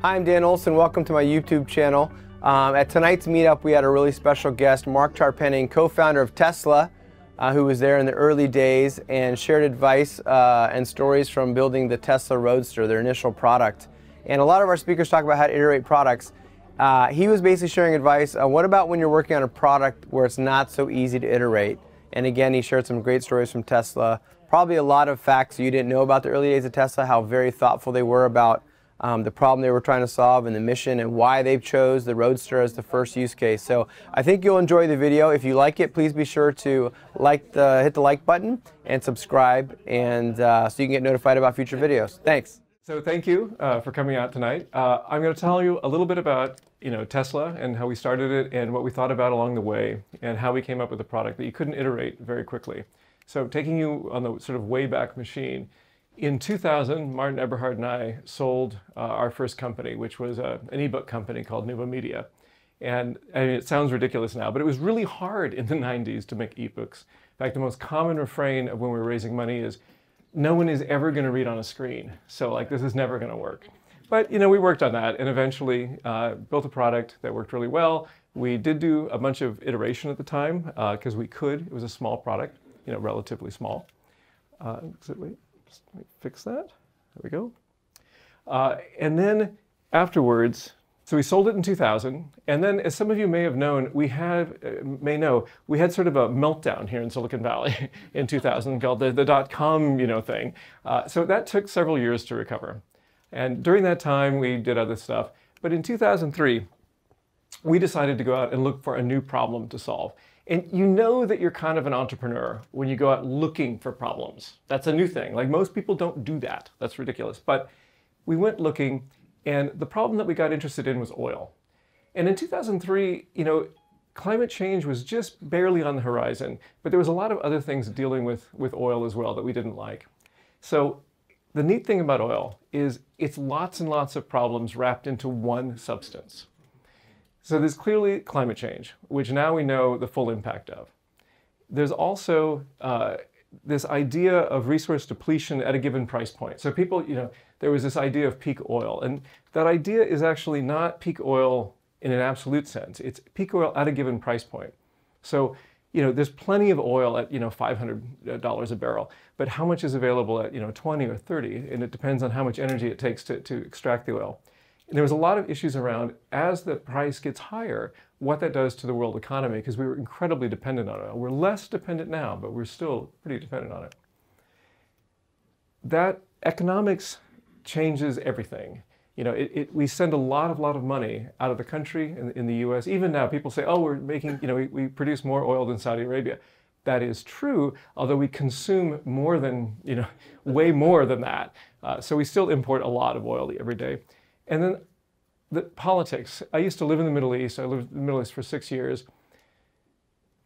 Hi, I'm Dan Olsen. Welcome to my YouTube channel. Um, at tonight's meetup, we had a really special guest, Marc Tarpenning, co-founder of Tesla, uh, who was there in the early days and shared advice uh, and stories from building the Tesla Roadster, their initial product. And a lot of our speakers talk about how to iterate products. Uh, he was basically sharing advice on what about when you're working on a product where it's not so easy to iterate. And again, he shared some great stories from Tesla. Probably a lot of facts you didn't know about the early days of Tesla, how very thoughtful they were about um, the problem they were trying to solve and the mission and why they chose the Roadster as the first use case. So I think you'll enjoy the video. If you like it, please be sure to like the, hit the like button and subscribe and uh, so you can get notified about future videos. Thanks. So thank you uh, for coming out tonight. Uh, I'm going to tell you a little bit about you know Tesla and how we started it and what we thought about along the way and how we came up with a product that you couldn't iterate very quickly. So taking you on the sort of way back machine, in 2000, Martin Eberhard and I sold uh, our first company, which was a, an ebook company called Nuvo Media. And I mean, it sounds ridiculous now, but it was really hard in the 90s to make ebooks. In fact, the most common refrain of when we were raising money is, no one is ever going to read on a screen. So like, this is never going to work. But you know, we worked on that and eventually uh, built a product that worked really well. We did do a bunch of iteration at the time because uh, we could. It was a small product, you know, relatively small. Uh. Just let me fix that. There we go. Uh, and then afterwards, so we sold it in 2000, and then, as some of you may have known, we had uh, may know we had sort of a meltdown here in Silicon Valley in 2000 called the, the dot com you know thing. Uh, so that took several years to recover, and during that time we did other stuff. But in 2003, we decided to go out and look for a new problem to solve. And you know that you're kind of an entrepreneur when you go out looking for problems. That's a new thing. Like most people don't do that. That's ridiculous. But we went looking, and the problem that we got interested in was oil. And in 2003, you know, climate change was just barely on the horizon, but there was a lot of other things dealing with, with oil as well that we didn't like. So the neat thing about oil is it's lots and lots of problems wrapped into one substance. So there's clearly climate change, which now we know the full impact of. There's also uh, this idea of resource depletion at a given price point. So people, you know, there was this idea of peak oil, and that idea is actually not peak oil in an absolute sense. It's peak oil at a given price point. So, you know, there's plenty of oil at, you know, $500 a barrel, but how much is available at, you know, 20 or 30? And it depends on how much energy it takes to, to extract the oil. And there was a lot of issues around as the price gets higher, what that does to the world economy, because we were incredibly dependent on it. We're less dependent now, but we're still pretty dependent on it. That economics changes everything. You know, it, it, we send a lot of lot of money out of the country in, in the U.S. Even now, people say, "Oh, we're making, you know, we, we produce more oil than Saudi Arabia." That is true, although we consume more than, you know, way more than that. Uh, so we still import a lot of oil every day. And then the politics. I used to live in the Middle East. I lived in the Middle East for six years.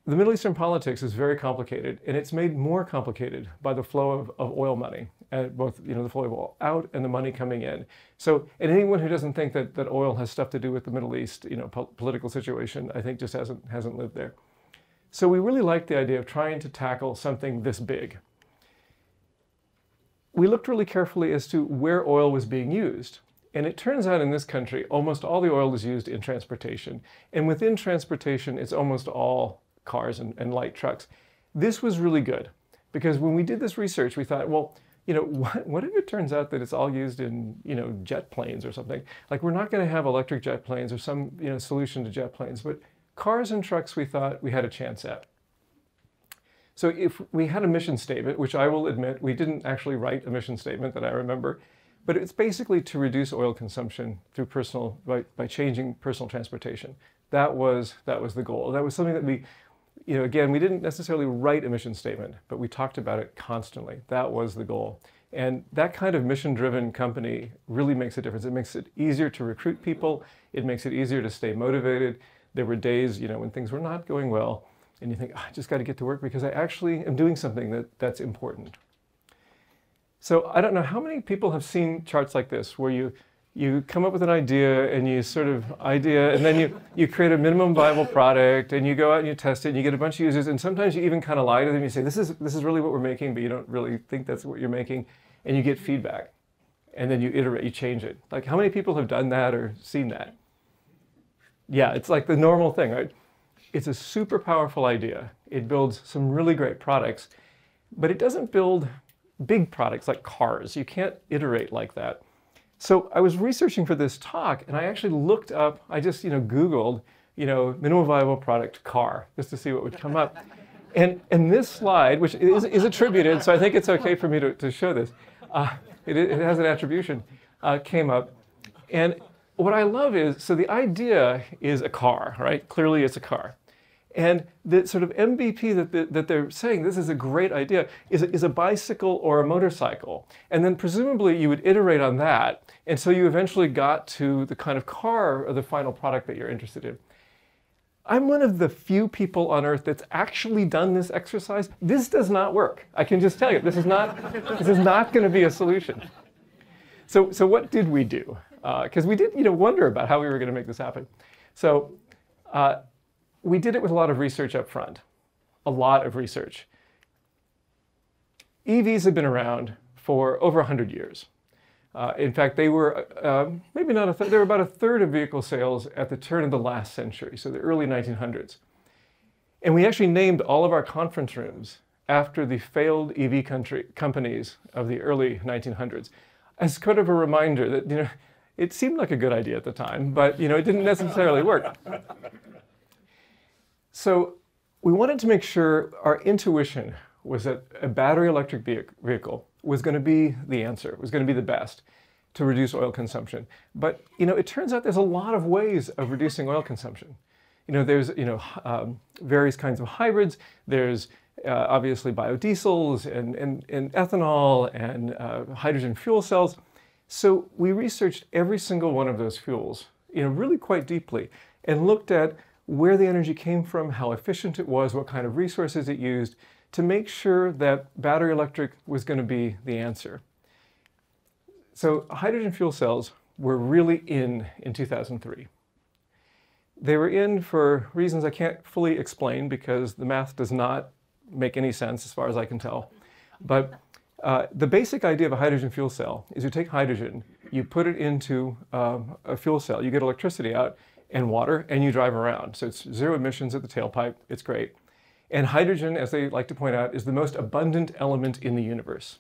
The Middle Eastern politics is very complicated, and it's made more complicated by the flow of, of oil money, and both you know the flow of oil out and the money coming in. So, and anyone who doesn't think that, that oil has stuff to do with the Middle East, you know, po political situation, I think just hasn't hasn't lived there. So we really like the idea of trying to tackle something this big. We looked really carefully as to where oil was being used. And it turns out in this country, almost all the oil is used in transportation. And within transportation, it's almost all cars and, and light trucks. This was really good because when we did this research, we thought, well, you know, what, what if it turns out that it's all used in, you know, jet planes or something? Like we're not going to have electric jet planes or some, you know, solution to jet planes, but cars and trucks we thought we had a chance at. So if we had a mission statement, which I will admit we didn't actually write a mission statement that I remember, but it's basically to reduce oil consumption through personal, by, by changing personal transportation. That was, that was the goal. That was something that we, you know, again, we didn't necessarily write a mission statement, but we talked about it constantly. That was the goal. And that kind of mission-driven company really makes a difference. It makes it easier to recruit people. It makes it easier to stay motivated. There were days, you know, when things were not going well, and you think, oh, I just got to get to work because I actually am doing something that, that's important. So I don't know how many people have seen charts like this where you you come up with an idea and you sort of idea and then you, you create a minimum viable product and you go out and you test it and you get a bunch of users and sometimes you even kind of lie to them you say this is this is really what we're making but you don't really think that's what you're making and you get feedback and then you iterate, you change it. Like how many people have done that or seen that? Yeah, it's like the normal thing, right? It's a super powerful idea. It builds some really great products, but it doesn't build big products like cars. You can't iterate like that. So I was researching for this talk and I actually looked up, I just, you know, Googled, you know, minimum viable product car, just to see what would come up. And, and this slide, which is, is attributed, so I think it's okay for me to, to show this, uh, it, it, has an attribution, uh, came up. And what I love is, so the idea is a car, right? Clearly it's a car. And the sort of MVP that, that they're saying, this is a great idea, is a, is a bicycle or a motorcycle. And then presumably you would iterate on that. And so you eventually got to the kind of car or the final product that you're interested in. I'm one of the few people on earth that's actually done this exercise. This does not work. I can just tell you, this is not, this is not going to be a solution. So, so what did we do? Because uh, we did you know, wonder about how we were going to make this happen. So uh, we did it with a lot of research up front, a lot of research. EVs have been around for over 100 years. Uh, in fact, they were uh, maybe not a th- they were about a third of vehicle sales at the turn of the last century, so the early 1900s. And we actually named all of our conference rooms after the failed EV country, companies of the early 1900s, as kind of a reminder that you know it seemed like a good idea at the time, but you know it didn't necessarily work. So we wanted to make sure our intuition was that a battery electric vehicle was going to be the answer, was going to be the best to reduce oil consumption. But you know, it turns out there's a lot of ways of reducing oil consumption. You know, there's you know um, various kinds of hybrids. There's uh, obviously biodiesels and, and, and ethanol and uh, hydrogen fuel cells. So we researched every single one of those fuels, you know, really quite deeply, and looked at where the energy came from, how efficient it was, what kind of resources it used, to make sure that battery electric was going to be the answer. So hydrogen fuel cells were really in in 2003. They were in for reasons I can't fully explain because the math does not make any sense as far as I can tell. But uh, the basic idea of a hydrogen fuel cell is you take hydrogen, you put it into um, a fuel cell, you get electricity out, and water, and you drive around. So it's zero emissions at the tailpipe. It's great. And hydrogen, as they like to point out, is the most abundant element in the universe.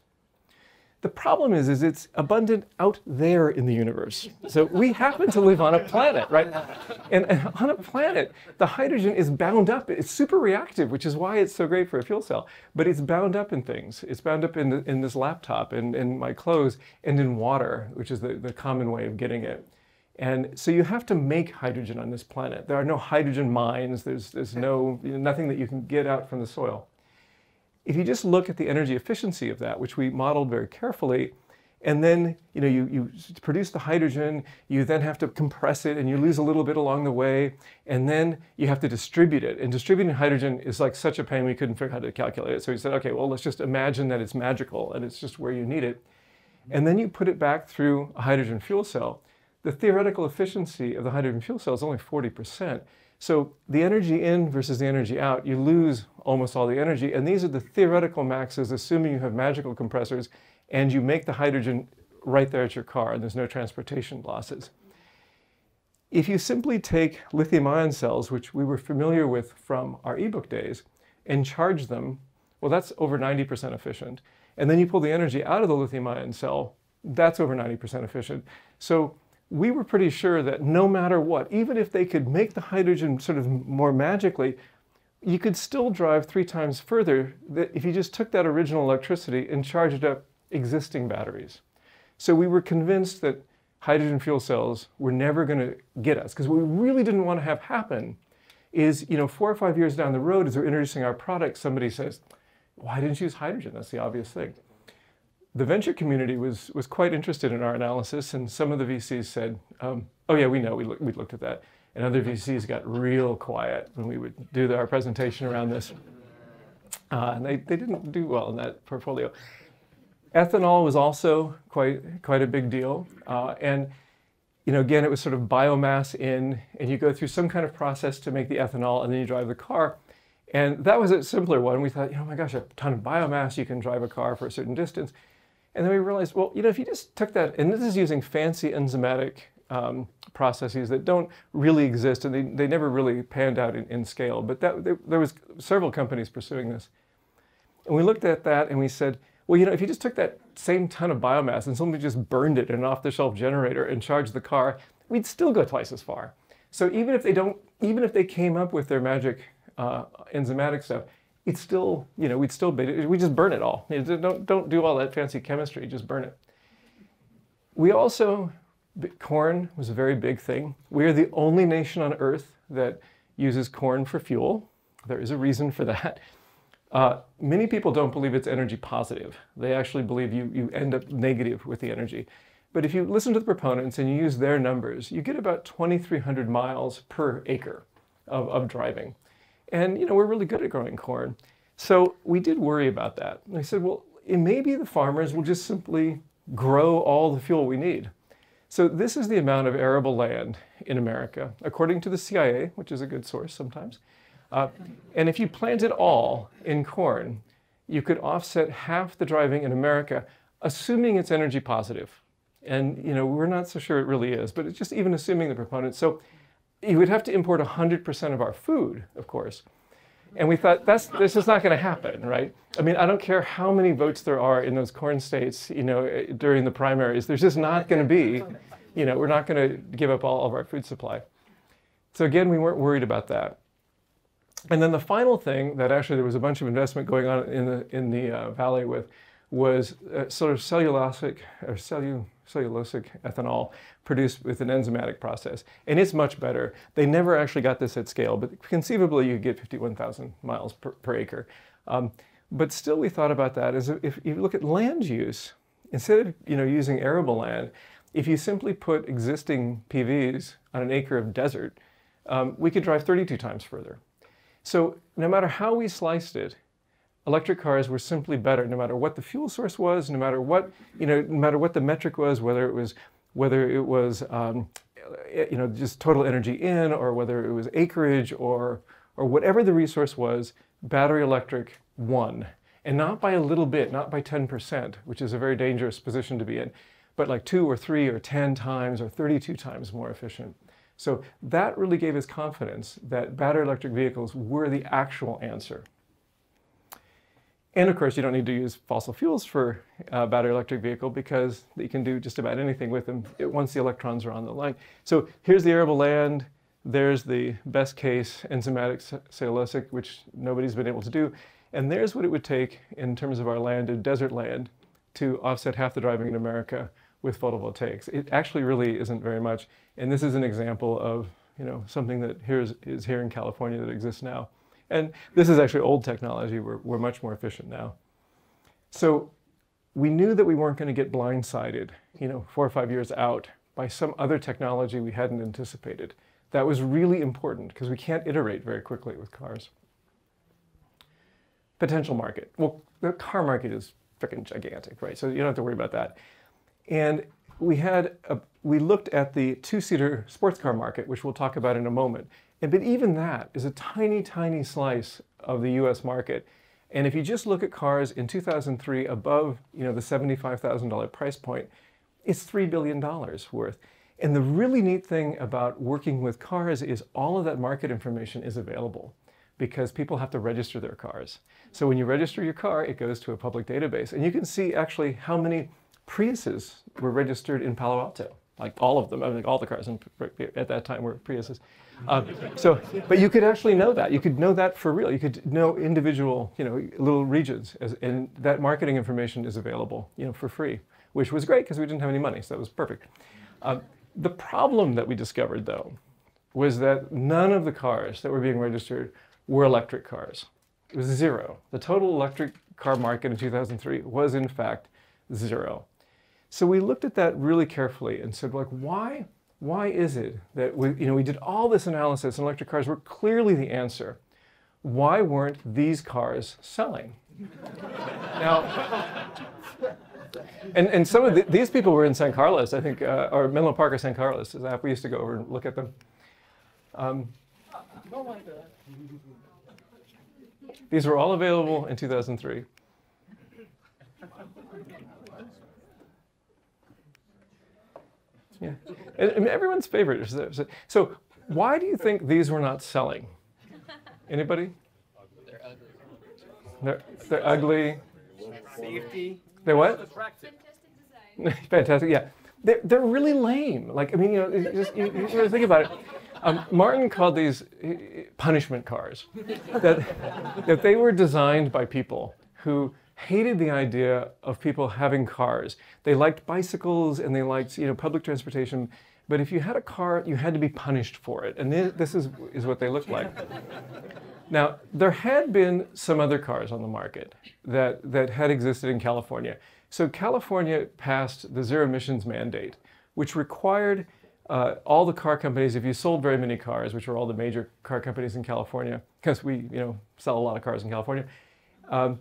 The problem is, is it's abundant out there in the universe. So we happen to live on a planet, right? And, and, on a planet, the hydrogen is bound up. It's super reactive, which is why it's so great for a fuel cell. But it's bound up in things. It's bound up in, the, in this laptop, and in my clothes, and in water, which is the, the common way of getting it. And so you have to make hydrogen on this planet. There are no hydrogen mines. There's, there's no, you know, nothing that you can get out from the soil. If you just look at the energy efficiency of that, which we modeled very carefully, and then you know you, you produce the hydrogen, you then have to compress it, and you lose a little bit along the way, and then you have to distribute it. And distributing hydrogen is like such a pain we couldn't figure out how to calculate it. So we said, okay, well let's just imagine that it's magical and it's just where you need it. And then you put it back through a hydrogen fuel cell the theoretical efficiency of the hydrogen fuel cell is only 40%. So the energy in versus the energy out, you lose almost all the energy. And these are the theoretical maxes, assuming you have magical compressors and you make the hydrogen right there at your car and there's no transportation losses. If you simply take lithium ion cells, which we were familiar with from our ebook days, and charge them, well, that's over 90% efficient. And then you pull the energy out of the lithium ion cell, that's over 90% efficient. So we were pretty sure that no matter what, even if they could make the hydrogen sort of more magically, you could still drive three times further if you just took that original electricity and charged up existing batteries. So we were convinced that hydrogen fuel cells were never going to get us because what we really didn't want to have happen is, you know, four or five years down the road as we're introducing our product, somebody says, why didn't you use hydrogen? That's the obvious thing the venture community was, was quite interested in our analysis, and some of the VCs said, um, oh yeah, we know, we, look, we looked at that. And other VCs got real quiet when we would do the, our presentation around this. Uh, and they, they didn't do well in that portfolio. Ethanol was also quite, quite a big deal. Uh, and you know, again, it was sort of biomass in, and you go through some kind of process to make the ethanol, and then you drive the car. And that was a simpler one. We thought, you know, oh my gosh, a ton of biomass, you can drive a car for a certain distance. And then we realized, well, you know, if you just took that, and this is using fancy enzymatic um, processes that don't really exist, and they, they never really panned out in, in scale. But that, there, there was several companies pursuing this. And we looked at that and we said, well, you know, if you just took that same ton of biomass and somebody just burned it in an off-the-shelf generator and charged the car, we'd still go twice as far. So even if they don't, even if they came up with their magic uh, enzymatic stuff, it's still, you know, we'd still be, we just burn it all. Don't, don't do all that fancy chemistry, just burn it. We also, corn was a very big thing. We are the only nation on earth that uses corn for fuel. There is a reason for that. Uh, many people don't believe it's energy positive. They actually believe you, you end up negative with the energy. But if you listen to the proponents and you use their numbers, you get about 2,300 miles per acre of, of driving. And you know, we're really good at growing corn. So we did worry about that. And I said, well, maybe the farmers will just simply grow all the fuel we need. So this is the amount of arable land in America, according to the CIA, which is a good source sometimes. Uh, and if you plant it all in corn, you could offset half the driving in America, assuming it's energy positive. And you know, we're not so sure it really is, but it's just even assuming the proponents. So you would have to import 100% of our food, of course. And we thought, that's, this is not going to happen, right? I mean, I don't care how many votes there are in those corn states, you know, during the primaries. There's just not going to be, you know, we're not going to give up all of our food supply. So again, we weren't worried about that. And then the final thing that actually there was a bunch of investment going on in the, in the uh, valley with was uh, sort of cellulosic or cellu, cellulosic ethanol produced with an enzymatic process. And it's much better. They never actually got this at scale, but conceivably you could get 51,000 miles per, per acre. Um, but still we thought about that as if you look at land use, instead of you know, using arable land, if you simply put existing PVs on an acre of desert, um, we could drive 32 times further. So no matter how we sliced it, electric cars were simply better, no matter what the fuel source was, no matter what, you know, no matter what the metric was, whether it was, whether it was, um, you know, just total energy in, or whether it was acreage, or, or whatever the resource was, battery electric won. And not by a little bit, not by 10%, which is a very dangerous position to be in, but like two or three or 10 times or 32 times more efficient. So that really gave us confidence that battery electric vehicles were the actual answer. And of course, you don't need to use fossil fuels for a battery electric vehicle because you can do just about anything with them once the electrons are on the line. So here's the arable land. There's the best case enzymatic cellulosic, which nobody's been able to do. And there's what it would take in terms of our land and desert land to offset half the driving in America with photovoltaics. It actually really isn't very much. And this is an example of you know, something that here is, is here in California that exists now. And this is actually old technology. We're, we're much more efficient now. So we knew that we weren't going to get blindsided, you know, four or five years out by some other technology we hadn't anticipated. That was really important because we can't iterate very quickly with cars. Potential market. Well, the car market is freaking gigantic, right? So you don't have to worry about that. And we had a, we looked at the two-seater sports car market, which we'll talk about in a moment. And, but even that is a tiny, tiny slice of the U.S. market. And if you just look at cars in 2003 above, you know, the $75,000 price point, it's $3 billion worth. And the really neat thing about working with cars is all of that market information is available because people have to register their cars. So when you register your car, it goes to a public database. And you can see actually how many Priuses were registered in Palo Alto, like all of them. I mean, all the cars in, at that time were Priuses. Um, so, but you could actually know that. You could know that for real. You could know individual, you know, little regions, as, and that marketing information is available, you know, for free, which was great because we didn't have any money, so that was perfect. Um, the problem that we discovered, though, was that none of the cars that were being registered were electric cars. It was zero. The total electric car market in 2003 was, in fact, zero. So we looked at that really carefully and said, like, why, why is it that we, you know, we did all this analysis and electric cars were clearly the answer. Why weren't these cars selling? now, and, and some of the, these people were in San Carlos, I think, uh, or Menlo Park or San Carlos. is that We used to go over and look at them. Um, these were all available in 2003. Yeah, and, and everyone's favorite. So, why do you think these were not selling? Anybody? They're ugly. They're, they're ugly. Safety. They're what? Fantastic design. Fantastic. Yeah, they're, they're really lame. Like I mean, you know, you just you, you think about it. Um, Martin called these uh, punishment cars. That that they were designed by people who hated the idea of people having cars. They liked bicycles and they liked you know public transportation, but if you had a car, you had to be punished for it. And this is is what they looked like. Now there had been some other cars on the market that that had existed in California. So California passed the zero emissions mandate, which required uh, all the car companies, if you sold very many cars, which are all the major car companies in California, because we you know sell a lot of cars in California, um,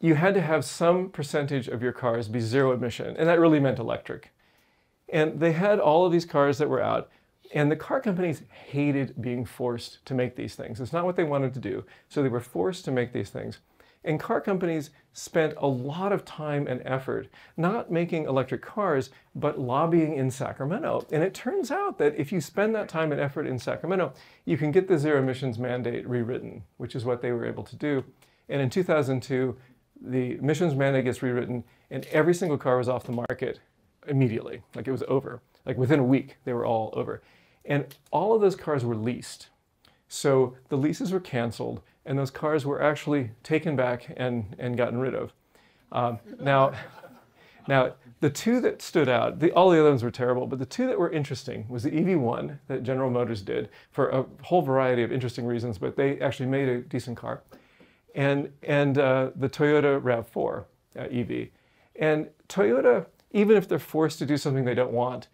you had to have some percentage of your cars be zero emission, and that really meant electric. And they had all of these cars that were out, and the car companies hated being forced to make these things. It's not what they wanted to do, so they were forced to make these things. And car companies spent a lot of time and effort not making electric cars, but lobbying in Sacramento. And it turns out that if you spend that time and effort in Sacramento, you can get the zero emissions mandate rewritten, which is what they were able to do. And in 2002, the emissions mandate gets rewritten, and every single car was off the market immediately. Like it was over. Like within a week, they were all over. And all of those cars were leased. So the leases were canceled, and those cars were actually taken back and, and gotten rid of. Um, now, now, the two that stood out, the, all the other ones were terrible, but the two that were interesting was the EV1 that General Motors did for a whole variety of interesting reasons, but they actually made a decent car and, and uh, the Toyota RAV4 uh, EV. And Toyota, even if they're forced to do something they don't want,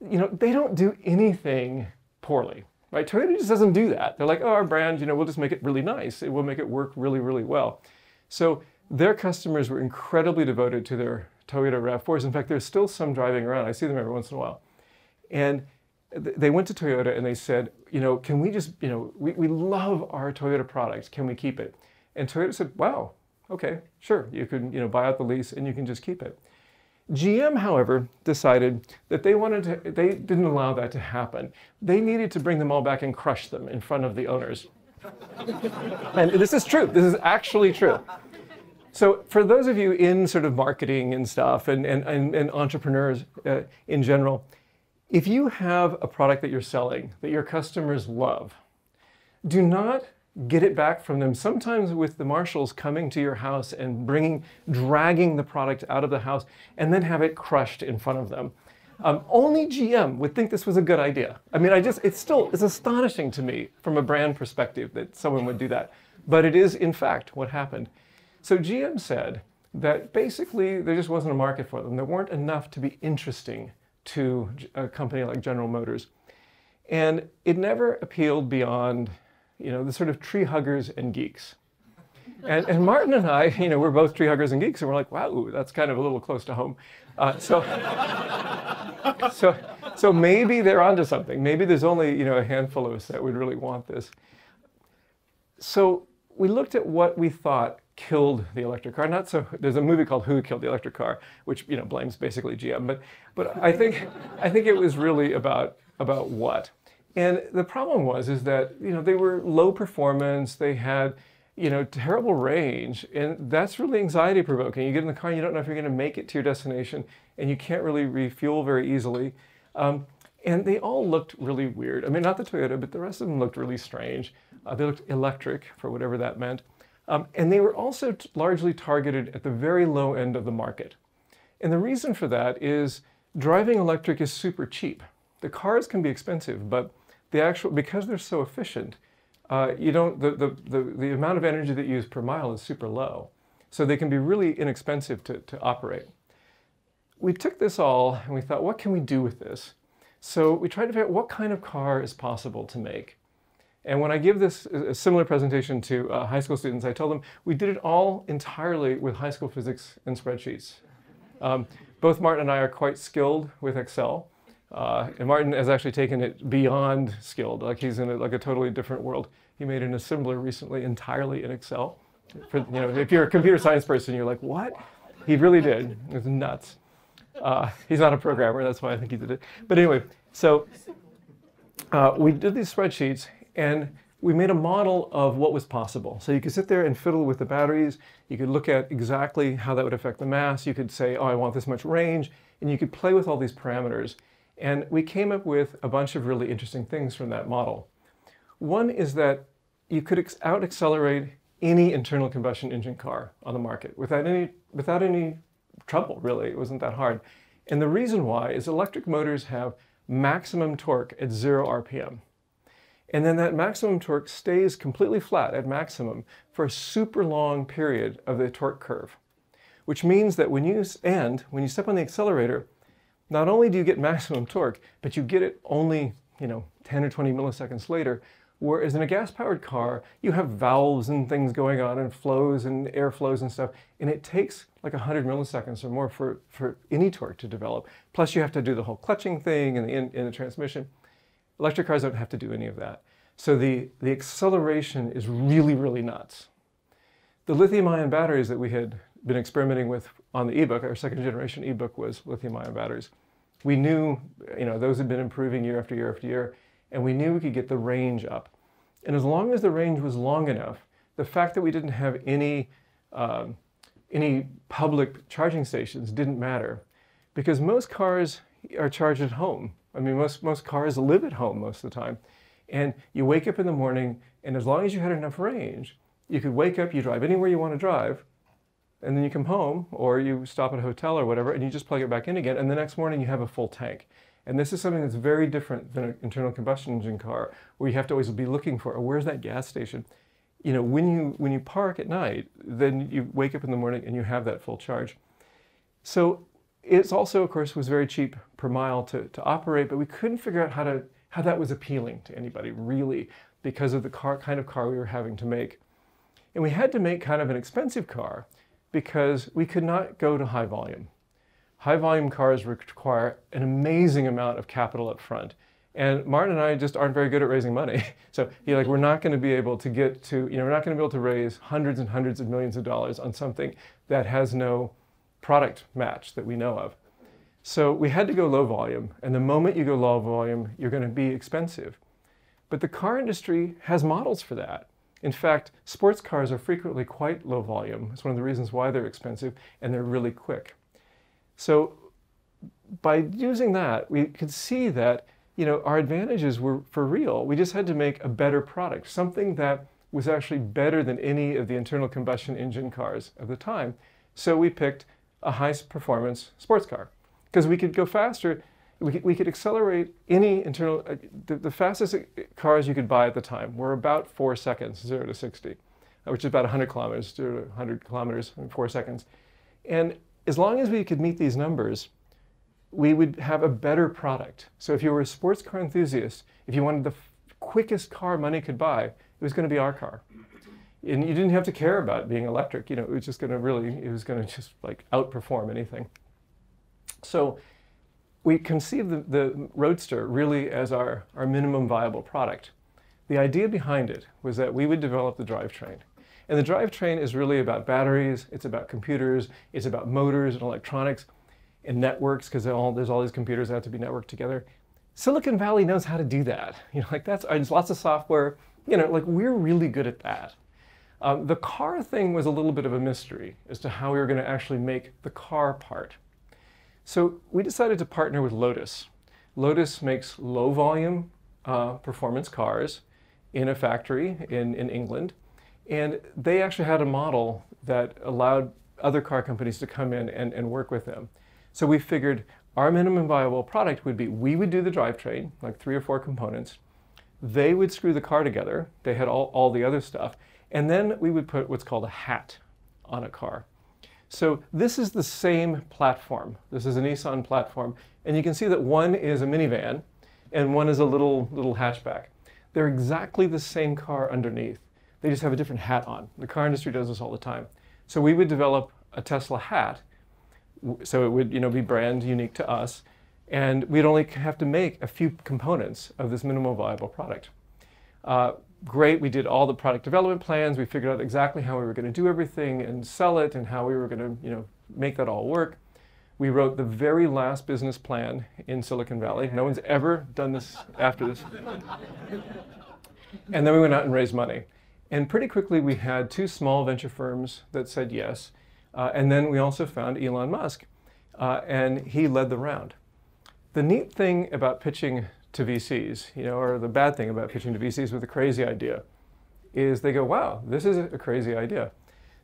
you know, they don't do anything poorly, right? Toyota just doesn't do that. They're like, oh, our brand, you know, we'll just make it really nice. It will make it work really, really well. So their customers were incredibly devoted to their Toyota RAV4s. In fact, there's still some driving around. I see them every once in a while. And they went to Toyota and they said, you know, can we just, you know, we, we love our Toyota products. Can we keep it? And Toyota said, wow, okay, sure, you can you know, buy out the lease and you can just keep it. GM, however, decided that they wanted to, they didn't allow that to happen. They needed to bring them all back and crush them in front of the owners. and this is true. This is actually true. So for those of you in sort of marketing and stuff and, and, and, and entrepreneurs uh, in general, if you have a product that you're selling that your customers love, do not get it back from them, sometimes with the marshals coming to your house and bringing, dragging the product out of the house and then have it crushed in front of them. Um, only GM would think this was a good idea. I mean, I just, it's still, it's astonishing to me from a brand perspective that someone would do that. But it is, in fact, what happened. So GM said that basically there just wasn't a market for them. There weren't enough to be interesting to a company like General Motors. And it never appealed beyond you know, the sort of tree huggers and geeks. And, and Martin and I, you know, we're both tree huggers and geeks, and we're like, wow, that's kind of a little close to home. Uh, so, so, so maybe they're onto something. Maybe there's only, you know, a handful of us that would really want this. So we looked at what we thought killed the electric car. Not so. There's a movie called Who Killed the Electric Car, which you know blames basically GM. But but I think I think it was really about about what. And the problem was is that you know they were low performance. They had you know terrible range, and that's really anxiety provoking. You get in the car, and you don't know if you're going to make it to your destination, and you can't really refuel very easily. Um, and they all looked really weird. I mean, not the Toyota, but the rest of them looked really strange. Uh, they looked electric, for whatever that meant. Um, and they were also largely targeted at the very low end of the market. And the reason for that is driving electric is super cheap. The cars can be expensive, but the actual, because they're so efficient, uh, you don't, the, the, the, the amount of energy that you use per mile is super low. So they can be really inexpensive to, to operate. We took this all and we thought, what can we do with this? So we tried to figure out what kind of car is possible to make. And when I give this a similar presentation to uh, high school students, I tell them we did it all entirely with high school physics and spreadsheets. Um, both Martin and I are quite skilled with Excel. Uh, and Martin has actually taken it beyond skilled, like he's in a, like a totally different world. He made an assembler recently entirely in Excel. For, you know, if you're a computer science person, you're like, what? He really did. It was nuts. Uh, he's not a programmer, that's why I think he did it. But anyway, so uh, we did these spreadsheets and we made a model of what was possible. So you could sit there and fiddle with the batteries. You could look at exactly how that would affect the mass. You could say, oh, I want this much range. And you could play with all these parameters. And we came up with a bunch of really interesting things from that model. One is that you could out accelerate any internal combustion engine car on the market without any, without any trouble, really. It wasn't that hard. And the reason why is electric motors have maximum torque at zero RPM. And then that maximum torque stays completely flat at maximum for a super long period of the torque curve. Which means that when you end, when you step on the accelerator, not only do you get maximum torque, but you get it only, you know, 10 or 20 milliseconds later, Whereas in a gas-powered car, you have valves and things going on and flows and air flows and stuff, and it takes like 100 milliseconds or more for, for any torque to develop. Plus you have to do the whole clutching thing and the, in, in the transmission. Electric cars don't have to do any of that. So the, the acceleration is really, really nuts. The lithium-ion batteries that we had been experimenting with on the ebook, our second generation ebook was lithium-ion batteries. We knew, you know, those had been improving year after year after year, and we knew we could get the range up. And as long as the range was long enough, the fact that we didn't have any, um, any public charging stations didn't matter because most cars are charged at home. I mean, most, most cars live at home most of the time. And you wake up in the morning, and as long as you had enough range, you could wake up, you drive anywhere you want to drive, and then you come home, or you stop at a hotel or whatever, and you just plug it back in again, and the next morning you have a full tank. And this is something that's very different than an internal combustion engine car, where you have to always be looking for, oh, where's that gas station? You know, when you, when you park at night, then you wake up in the morning and you have that full charge. So it's also, of course, was very cheap per mile to, to operate, but we couldn't figure out how, to, how that was appealing to anybody, really, because of the car, kind of car we were having to make. And we had to make kind of an expensive car because we could not go to high volume. High volume cars require an amazing amount of capital up front. And Martin and I just aren't very good at raising money. So you like, we're not going to be able to get to, you know, we're not going to be able to raise hundreds and hundreds of millions of dollars on something that has no product match that we know of. So we had to go low volume. And the moment you go low volume, you're going to be expensive. But the car industry has models for that. In fact, sports cars are frequently quite low volume. It's one of the reasons why they're expensive and they're really quick. So by using that, we could see that you know our advantages were for real. We just had to make a better product, something that was actually better than any of the internal combustion engine cars of the time. So we picked a high performance sports car because we could go faster. We could, we could accelerate any internal, uh, the, the, fastest cars you could buy at the time were about four seconds, zero to 60, which is about 100 kilometers, to 100 kilometers in four seconds. And as long as we could meet these numbers, we would have a better product. So if you were a sports car enthusiast, if you wanted the quickest car money could buy, it was going to be our car. And you didn't have to care about being electric. You know, it was just going to really, it was going to just like outperform anything. So we conceived the, the Roadster really as our, our minimum viable product. The idea behind it was that we would develop the drivetrain. And the drivetrain is really about batteries, it's about computers, it's about motors and electronics and networks, because there's all these computers that have to be networked together. Silicon Valley knows how to do that. You know, like that's, there's lots of software, you know, like we're really good at that. Um, the car thing was a little bit of a mystery as to how we were going to actually make the car part. So we decided to partner with Lotus. Lotus makes low volume uh, performance cars in a factory in, in England. And they actually had a model that allowed other car companies to come in and, and work with them. So we figured our minimum viable product would be we would do the drivetrain, like three or four components. They would screw the car together. They had all, all the other stuff. And then we would put what's called a hat on a car. So this is the same platform. This is a Nissan platform. And you can see that one is a minivan and one is a little, little hatchback. They're exactly the same car underneath. They just have a different hat on. The car industry does this all the time. So we would develop a Tesla hat, so it would you know, be brand unique to us, and we'd only have to make a few components of this minimal viable product. Uh, great, we did all the product development plans, we figured out exactly how we were going to do everything and sell it and how we were going to you know, make that all work. We wrote the very last business plan in Silicon Valley. No one's ever done this after this. and then we went out and raised money. And pretty quickly, we had two small venture firms that said yes. Uh, and then we also found Elon Musk, uh, and he led the round. The neat thing about pitching to VCs, you know, or the bad thing about pitching to VCs with a crazy idea, is they go, wow, this is a crazy idea.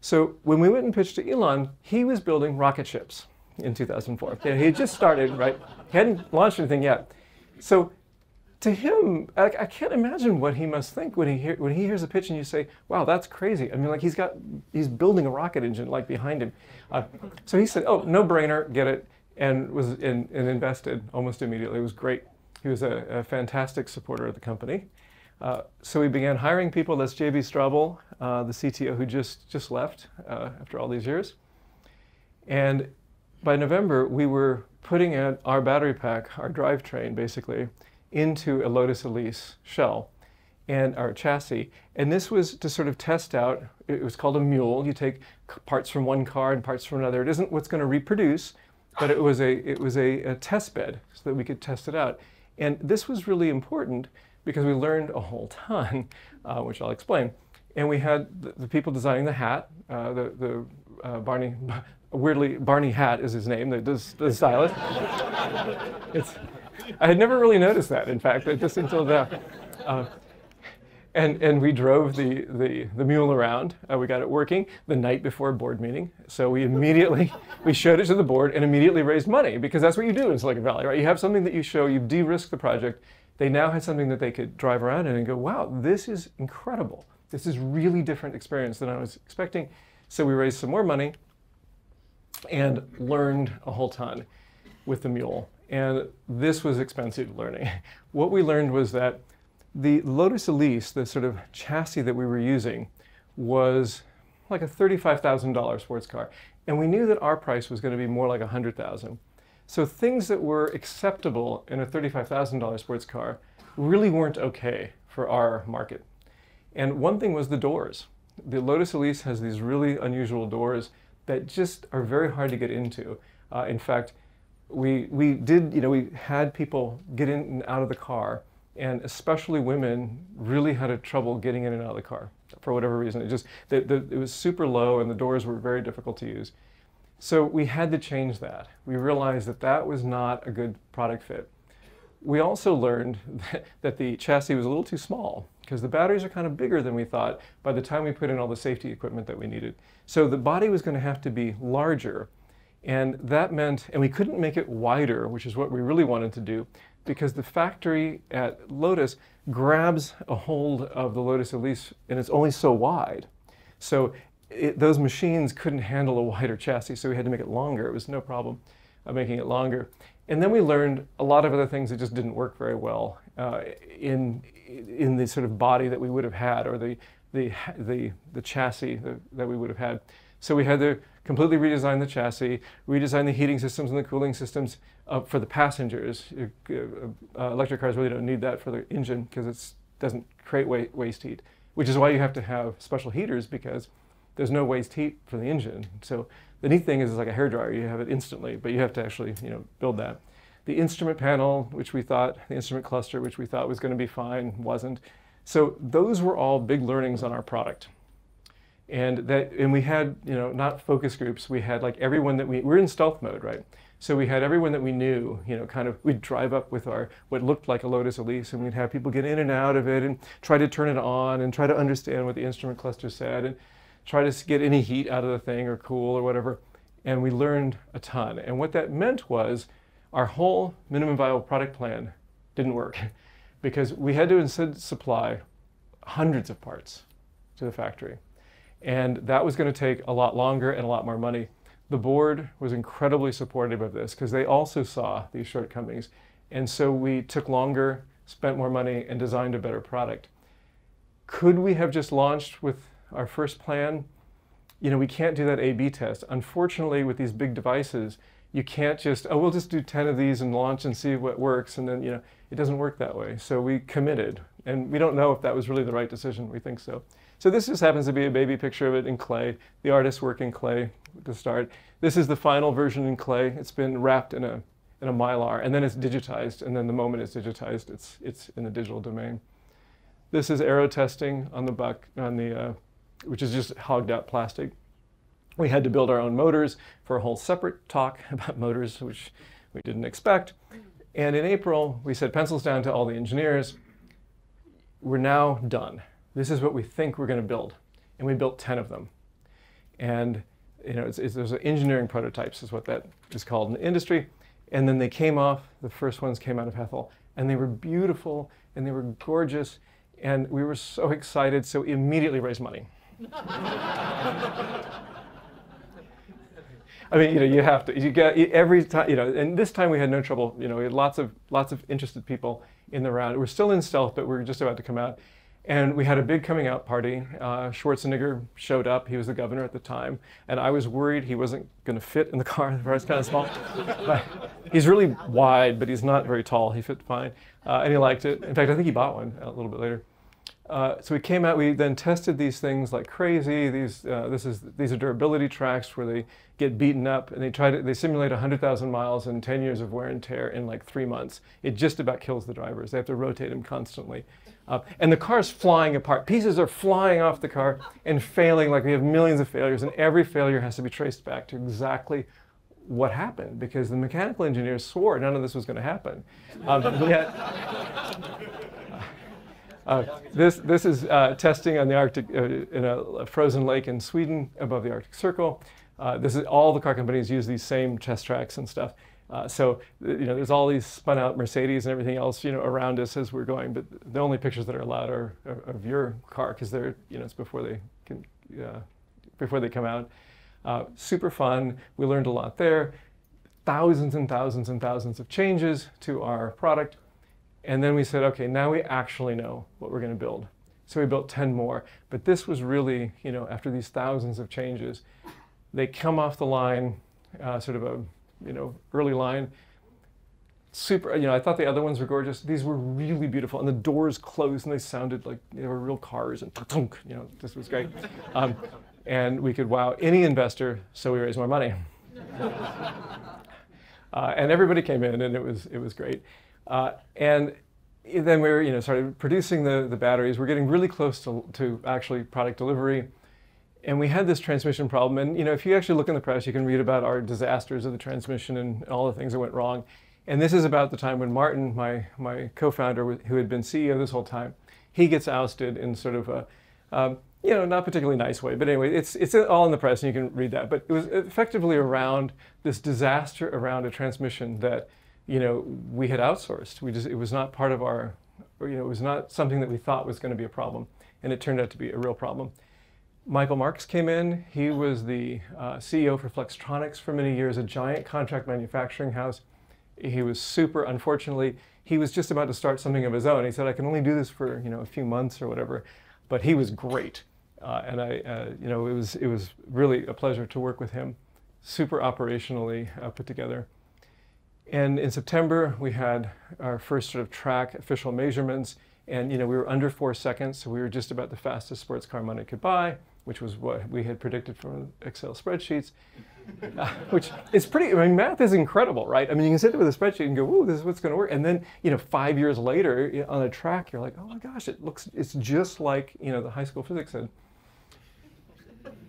So when we went and pitched to Elon, he was building rocket ships in 2004. he had just started, right? He hadn't launched anything yet. So to him, I, I, can't imagine what he must think when he hear, when he hears a pitch and you say, "Wow, that's crazy." I mean, like he's got he's building a rocket engine like behind him. Uh, so he said, "Oh, no brainer, get it," and was in, and invested almost immediately. It was great. He was a, a fantastic supporter of the company. Uh, so we began hiring people. That's JB Straubel, uh, the CTO who just just left uh, after all these years. And by November, we were putting our battery pack, our drivetrain, basically into a Lotus Elise shell and our chassis. And this was to sort of test out, it was called a mule. You take parts from one car and parts from another. It isn't what's going to reproduce, but it was a, it was a, a test bed so that we could test it out. And this was really important because we learned a whole ton, uh, which I'll explain. And we had the, the people designing the hat, uh, the, the uh, Barney, weirdly, Barney Hatt is his name, the, the, the stylist. it's, I had never really noticed that, in fact, just until now. And, and we drove the, the, the mule around. Uh, we got it working the night before a board meeting. So we immediately, we showed it to the board and immediately raised money because that's what you do in Silicon Valley, right? You have something that you show, you de-risk the project. They now had something that they could drive around in and go, wow, this is incredible. This is really different experience than I was expecting. So we raised some more money and learned a whole ton with the mule. And this was expensive learning. what we learned was that the Lotus Elise, the sort of chassis that we were using, was like a $35,000 sports car. And we knew that our price was going to be more like 100,000. So things that were acceptable in a $35,000 sports car really weren't okay for our market. And one thing was the doors. The Lotus Elise has these really unusual doors that just are very hard to get into. Uh, in fact, we, we did, you know, we had people get in and out of the car, and especially women really had a trouble getting in and out of the car for whatever reason. It just, the, the, it was super low and the doors were very difficult to use. So we had to change that. We realized that that was not a good product fit. We also learned that, that the chassis was a little too small because the batteries are kind of bigger than we thought by the time we put in all the safety equipment that we needed. So the body was going to have to be larger and that meant, and we couldn't make it wider, which is what we really wanted to do, because the factory at Lotus grabs a hold of the Lotus Elise and it's only so wide. So it, those machines couldn't handle a wider chassis, so we had to make it longer. It was no problem uh, making it longer. And then we learned a lot of other things that just didn't work very well uh, in, in the sort of body that we would have had or the, the, the, the chassis that, that we would have had. So we had to completely redesign the chassis, redesign the heating systems and the cooling systems uh, for the passengers. Uh, uh, electric cars really don't need that for the engine because it doesn't create wa waste heat, which is why you have to have special heaters because there's no waste heat for the engine. So the neat thing is it's like a hair dryer. You have it instantly, but you have to actually you know build that. The instrument panel, which we thought, the instrument cluster, which we thought was going to be fine, wasn't. So those were all big learnings on our product and that and we had you know not focus groups. We had like everyone that we we're in stealth mode right? So we had everyone that we knew you know kind of we'd drive up with our what looked like a lotus elise and we'd have people get in and out of it and try to turn it on and try to understand what the instrument cluster said and try to get any heat out of the thing or cool or whatever. And we learned a ton. And what that meant was our whole minimum viable product plan didn't work because we had to instead supply hundreds of parts to the factory and that was going to take a lot longer and a lot more money. The board was incredibly supportive of this because they also saw these shortcomings. And so we took longer, spent more money, and designed a better product. Could we have just launched with our first plan? You know, we can't do that A B test. Unfortunately, with these big devices, you can't just, oh, we'll just do 10 of these and launch and see what works. And then, you know, it doesn't work that way. So we committed. And we don't know if that was really the right decision. We think so. So this just happens to be a baby picture of it in clay. The artists work in clay to start. This is the final version in clay. It's been wrapped in a, in a mylar, and then it's digitized, and then the moment it's digitized, it's, it's in the digital domain. This is aero testing on the buck, on the, uh, which is just hogged out plastic. We had to build our own motors for a whole separate talk about motors, which we didn't expect. And in April, we said pencils down to all the engineers. We're now done. This is what we think we're going to build. And we built 10 of them. And you know, it's, it's, engineering prototypes is what that is called in the industry. And then they came off, the first ones came out of Hethel, and they were beautiful and they were gorgeous. And we were so excited, so we immediately raised money. I mean, you know, you have to. You get every time, you know. And this time we had no trouble. You know, we had lots of lots of interested people in the round. We're still in stealth, but we're just about to come out. And we had a big coming out party. Uh, Schwarzenegger showed up. He was the governor at the time, and I was worried he wasn't going to fit in the car. The car is kind of small. but he's really wide, but he's not very tall. He fit fine, uh, and he liked it. In fact, I think he bought one a little bit later. Uh, so we came out, we then tested these things like crazy. These, uh, this is, these are durability tracks where they get beaten up and they try to, they simulate 100,000 miles and 10 years of wear and tear in like three months. It just about kills the drivers. They have to rotate them constantly. Uh, and the car's flying apart. Pieces are flying off the car and failing like we have millions of failures and every failure has to be traced back to exactly what happened because the mechanical engineers swore none of this was going to happen. Um, yet, uh, this, this is uh, testing on the Arctic, uh, in a, frozen lake in Sweden above the Arctic Circle. Uh, this is all the car companies use these same test tracks and stuff. Uh, so you know, there's all these spun out Mercedes and everything else you know around us as we're going. But the only pictures that are allowed are, are of your car because they're you know it's before they can before they come out. super fun. We learned a lot there. Thousands and thousands and thousands of changes to our product. And then we said, okay, now we actually know what we're going to build. So we built 10 more. But this was really, you know, after these thousands of changes, they come off the line, uh, sort of a, you know, early line. Super, you know, I thought the other ones were gorgeous. These were really beautiful. And the doors closed and they sounded like they were real cars and tunk, you know, this was great. Um, and we could wow any investor, so we raised more money. Uh, and everybody came in and it was, it was great. Uh, and then we were, you know, started producing the, the batteries. We're getting really close to, to actually product delivery. And we had this transmission problem. And, you know, if you actually look in the press, you can read about our disasters of the transmission and all the things that went wrong. And this is about the time when Martin, my, my co-founder, who had been CEO this whole time, he gets ousted in sort of a, um, you know, not particularly nice way. But anyway, it's, it's all in the press and you can read that. But it was effectively around this disaster around a transmission that you know, we had outsourced. We just, it was not part of our, you know, it was not something that we thought was going to be a problem. And it turned out to be a real problem. Michael Marks came in. He was the uh, CEO for Flextronics for many years, a giant contract manufacturing house. He was super, unfortunately, he was just about to start something of his own. He said, I can only do this for, you know, a few months or whatever. But he was great. Uh, and I, uh, you know, it was, it was really a pleasure to work with him. Super operationally uh, put together. And in September, we had our first sort of track official measurements. And you know, we were under four seconds, so we were just about the fastest sports car money could buy, which was what we had predicted from Excel spreadsheets. which is pretty, I mean, math is incredible, right? I mean, you can sit there with a spreadsheet and go, "Ooh, this is what's going to work." And then, you know, five years later on a track, you're like, "Oh my gosh, it looks, it's just like, you know, the high school physics said."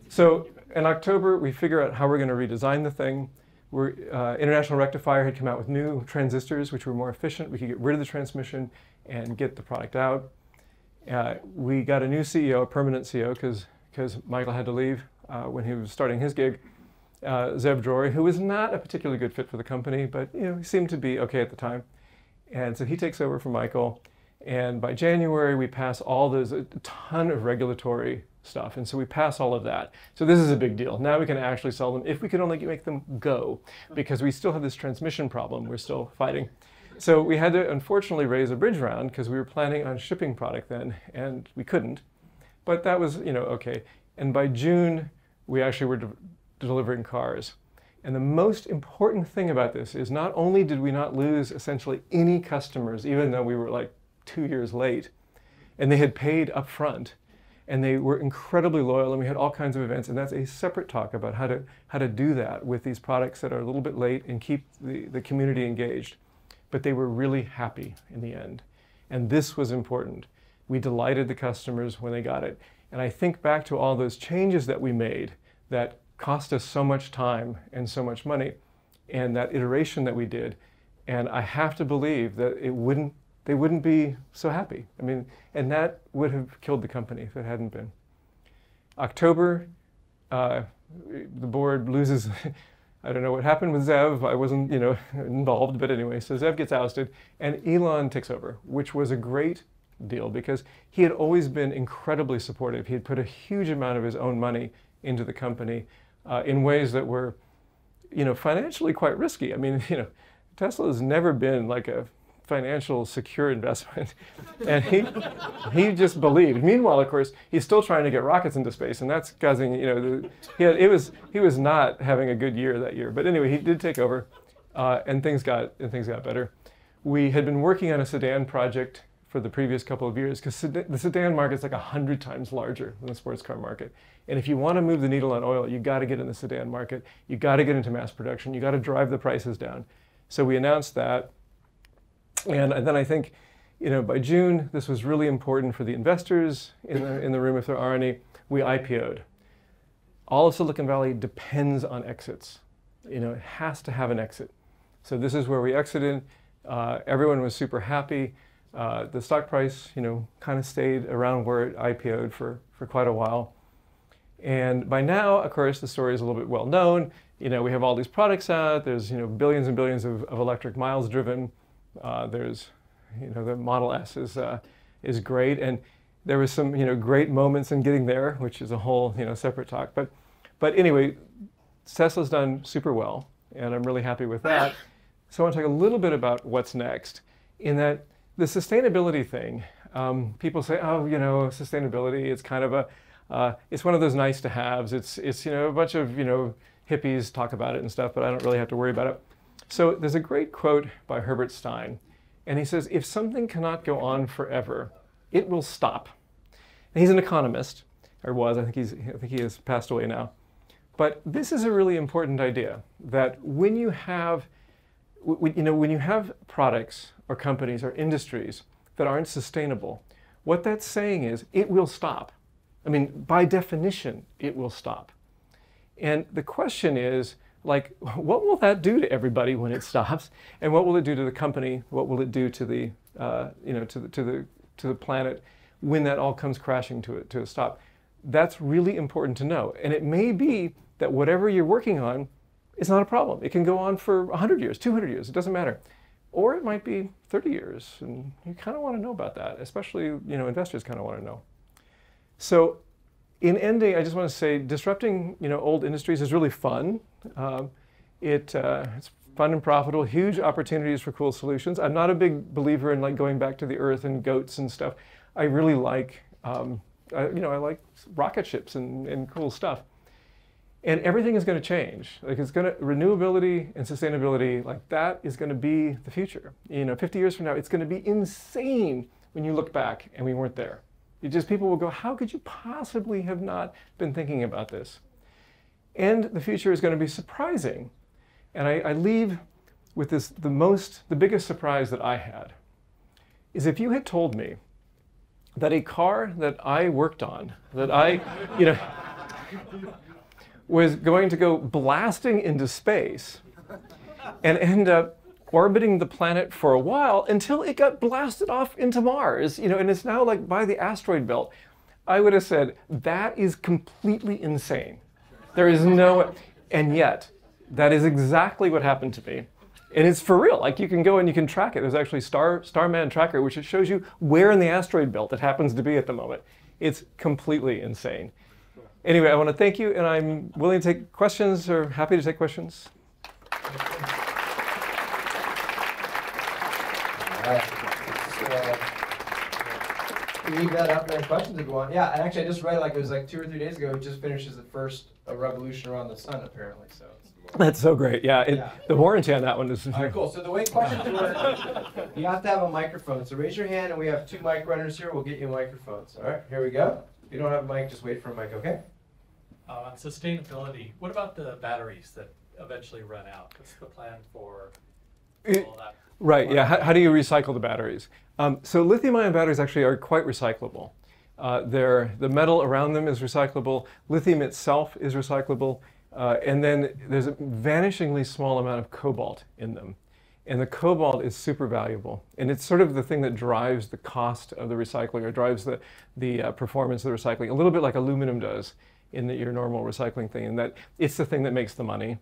So in October, we figure out how we're going to redesign the thing uh, International Rectifier had come out with new transistors, which were more efficient. We could get rid of the transmission and get the product out. Uh, we got a new CEO, a permanent CEO, because Michael had to leave uh, when he was starting his gig. Uh, Zeev Drori, who was not a particularly good fit for the company, but you know he seemed to be okay at the time. And so he takes over from Michael. And by January, we pass all those, a ton of regulatory stuff. And so we pass all of that. So this is a big deal. Now we can actually sell them if we could only make them go, because we still have this transmission problem we're still fighting. So we had to unfortunately raise a bridge round because we were planning on shipping product then, and we couldn't. But that was, you know, okay. And by June, we actually were de delivering cars. And the most important thing about this is not only did we not lose essentially any customers, even though we were like two years late, and they had paid up front, and they were incredibly loyal and we had all kinds of events and that's a separate talk about how to how to do that with these products that are a little bit late and keep the, the community engaged. But they were really happy in the end. And this was important. We delighted the customers when they got it. And i think back to all those changes that we made that cost us so much time and so much money and that iteration that we did. And i have to believe that it wouldn't they wouldn't be so happy. I mean, and that would have killed the company if it hadn't been. October, uh, the board loses. I don't know what happened with Zeev. I wasn't, you know, involved, but anyway, so Zeev gets ousted, and Elon takes over, which was a great deal because he had always been incredibly supportive. He had put a huge amount of his own money into the company uh, in ways that were, you know, financially quite risky. I mean, you know, Tesla has never been like a financial secure investment. and he, he just believed. Meanwhile, of course, he's still trying to get rockets into space, and that's causing, you know, the, he, had, it was, he was not having a good year that year. But anyway, he did take over, uh, and, things got, and things got better. We had been working on a sedan project for the previous couple of years because the sedan market is like 100 times larger than the sports car market. And if you want to move the needle on oil, you got to get in the sedan market. You got to get into mass production. You got to drive the prices down. So we announced that and then I think, you know, by June, this was really important for the investors in the, in the room, if there are any. We IPO'd. All of Silicon Valley depends on exits. You know, it has to have an exit. So this is where we exited. Uh, everyone was super happy. Uh, the stock price, you know, kind of stayed around where it IPO'd for, for quite a while. And by now, of course, the story is a little bit well known. You know, we have all these products out. There's, you know, billions and billions of, of electric miles driven. Uh, there's, you know, the Model S is, uh, is great. And there was some, you know, great moments in getting there, which is a whole, you know, separate talk. But, but anyway, Tesla's done super well, and I'm really happy with that. So I want to talk a little bit about what's next in that the sustainability thing, um, people say, oh, you know, sustainability, it's kind of a, uh, it's one of those nice to haves. It's, it's, you know, a bunch of, you know, hippies talk about it and stuff, but I don't really have to worry about it. So there's a great quote by Herbert Stein, and he says, if something cannot go on forever, it will stop. And he's an economist, or was, I think, he's, I think he has passed away now. But this is a really important idea, that when you have, you know, when you have products or companies or industries that aren't sustainable, what that's saying is it will stop. I mean, by definition, it will stop. And the question is, like what will that do to everybody when it stops? And what will it do to the company? What will it do to the uh, you know to the, to the to the planet when that all comes crashing to it to a stop? That's really important to know. And it may be that whatever you're working on is not a problem. It can go on for 100 years 200 years it doesn't matter. Or it might be 30 years and you kind of want to know about that especially you know investors kind of want to know. So in ending, I just want to say disrupting you know old industries is really fun. Um, it, uh, it's fun and profitable, huge opportunities for cool solutions. I'm not a big believer in like going back to the earth and goats and stuff. I really like, um, I, you know, I like rocket ships and, and cool stuff. And everything is going to change. Like it's going to renewability and sustainability, like that is going to be the future. You know, 50 years from now, it's going to be insane when you look back and we weren't there. It just people will go, how could you possibly have not been thinking about this? And the future is going to be surprising. And I, I leave with this the most, the biggest surprise that I had is if you had told me that a car that I worked on, that I, you know, was going to go blasting into space and end up orbiting the planet for a while until it got blasted off into Mars, you know, and it's now like by the asteroid belt. I would have said that is completely insane. There is no, and yet that is exactly what happened to me. And it's for real. Like you can go and you can track it. There's actually Star Starman Tracker, which shows you where in the asteroid belt it happens to be at the moment. It's completely insane. Anyway, I want to thank you, and I'm willing to take questions or happy to take questions. Leave that up there. Questions if you want. Yeah, and actually, I just read like it was like two or three days ago. He just finishes the first uh, revolution around the sun, apparently. So. That's so great. Yeah, it, yeah. the warranty on that one is. All right, cool. So the way questions work, you have to have a microphone. So raise your hand, and we have two mic runners here. We'll get you microphones. All right, here we go. If you don't have a mic, just wait for a mic, okay? Uh, on sustainability, what about the batteries that eventually run out? What's the plan for all that? Right, yeah. How, how do you recycle the batteries? Um, so lithium ion batteries actually are quite recyclable. Uh, they're, the metal around them is recyclable, lithium itself is recyclable, uh, and then there's a vanishingly small amount of cobalt in them. And the cobalt is super valuable. And it's sort of the thing that drives the cost of the recycling or drives the, the uh, performance of the recycling, a little bit like aluminum does in the, your normal recycling thing, in that it's the thing that makes the money.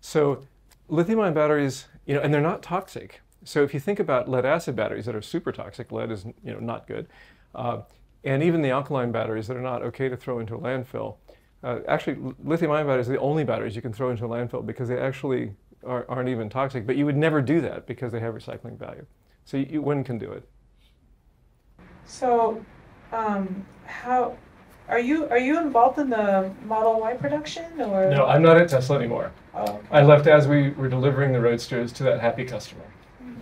So lithium ion batteries, you know, and they're not toxic. So if you think about lead acid batteries that are super toxic, lead is you know not good, uh, and even the alkaline batteries that are not okay to throw into a landfill. Uh, actually, lithium ion batteries are the only batteries you can throw into a landfill because they actually are, aren't even toxic. But you would never do that because they have recycling value. So you, you, one can do it. So, um, how are you are you involved in the Model Y production or? No, I'm not at Tesla anymore. Oh, I left as we were delivering the Roadsters to that happy customer.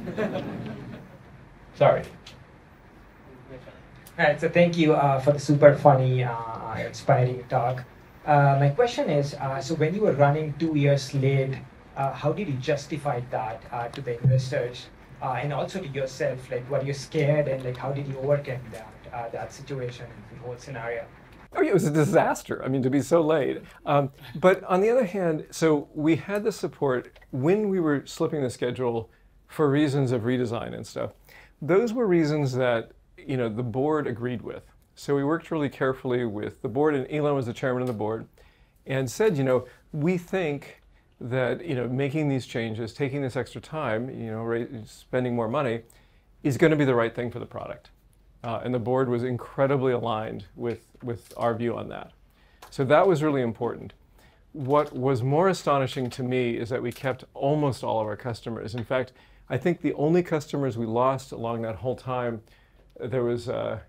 Sorry. All right, so thank you uh, for the super funny, uh, inspiring talk. Uh, my question is, uh, so when you were running two years late, uh, how did you justify that uh, to the investors uh, and also to yourself? Like, were you scared and like, how did you overcome that uh, that situation, the whole scenario? Oh, yeah, it was a disaster. I mean, to be so late. Um, but on the other hand, so we had the support when we were slipping the schedule for reasons of redesign and stuff. Those were reasons that you know the board agreed with. So we worked really carefully with the board, and Elon was the chairman of the board, and said, you know, we think that you know making these changes, taking this extra time, you know, spending more money, is going to be the right thing for the product. Uh, and the board was incredibly aligned with, with our view on that. So that was really important. What was more astonishing to me is that we kept almost all of our customers. In fact, I think the only customers we lost along that whole time, there was a,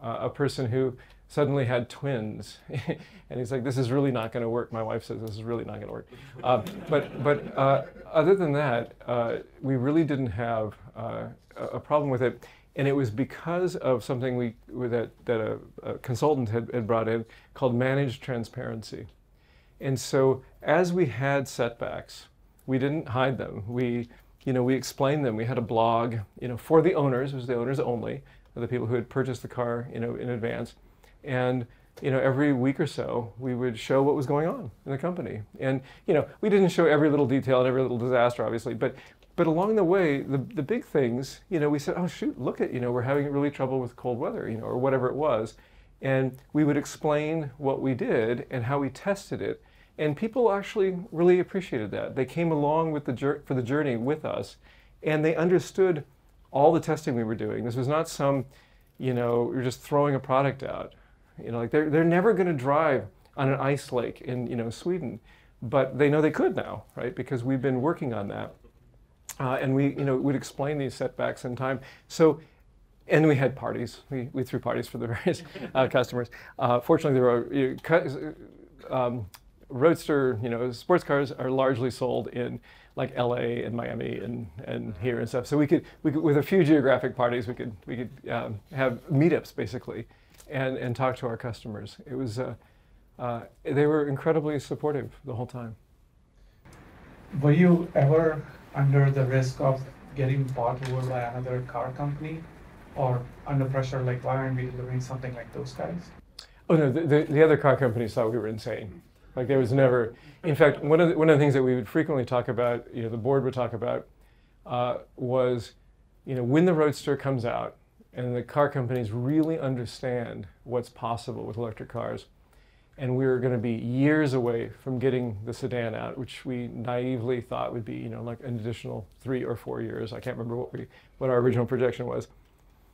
a person who suddenly had twins. and he's like, this is really not going to work. My wife says this is really not going to work. Uh, but but uh, other than that, uh, we really didn't have uh, a a problem with it. And it was because of something we, that, that a, a consultant had, had brought in called managed transparency. And so as we had setbacks, we didn't hide them. We, you know, we explained them. We had a blog, you know, for the owners, it was the owners only, the people who had purchased the car, you know, in advance. And, you know, every week or so, we would show what was going on in the company. And, you know, we didn't show every little detail and every little disaster, obviously, but but along the way, the, the big things, you know, we said, oh, shoot, look at, you know, we're having really trouble with cold weather, you know, or whatever it was. And we would explain what we did and how we tested it. And people actually really appreciated that. They came along with the for the journey with us and they understood all the testing we were doing. This was not some, you know, we're just throwing a product out. You know, like they're, they're never going to drive on an ice lake in, you know, Sweden, but they know they could now, right? Because we've been working on that. Uh, and we, you know, would explain these setbacks in time. So, and we had parties. We, we threw parties for the various uh, customers. Uh, fortunately, there were you know, um, roadster, you know, sports cars are largely sold in like L.A. and Miami and, and here and stuff. So we could, we could, with a few geographic parties, we could we could um, have meetups basically, and and talk to our customers. It was, uh, uh, they were incredibly supportive the whole time. Were you ever under the risk of getting bought over by another car company or under pressure like why aren't we delivering something like those guys Oh no, the, the, the other car companies thought we were insane. Like there was never, in fact, one of the, one of the things that we would frequently talk about, you know, the board would talk about, uh, was, you know, when the Roadster comes out, and the car companies really understand what's possible with electric cars, and we were going to be years away from getting the sedan out, which we naively thought would be, you know, like an additional three or four years. I can't remember what we, what our original projection was.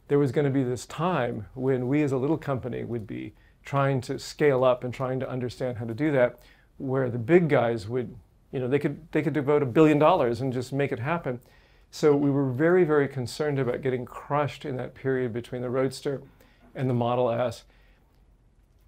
There was going to be this time when we, as a little company, would be trying to scale up and trying to understand how to do that, where the big guys would, you know, they could they could devote a billion dollars and just make it happen. So we were very very concerned about getting crushed in that period between the Roadster and the Model S.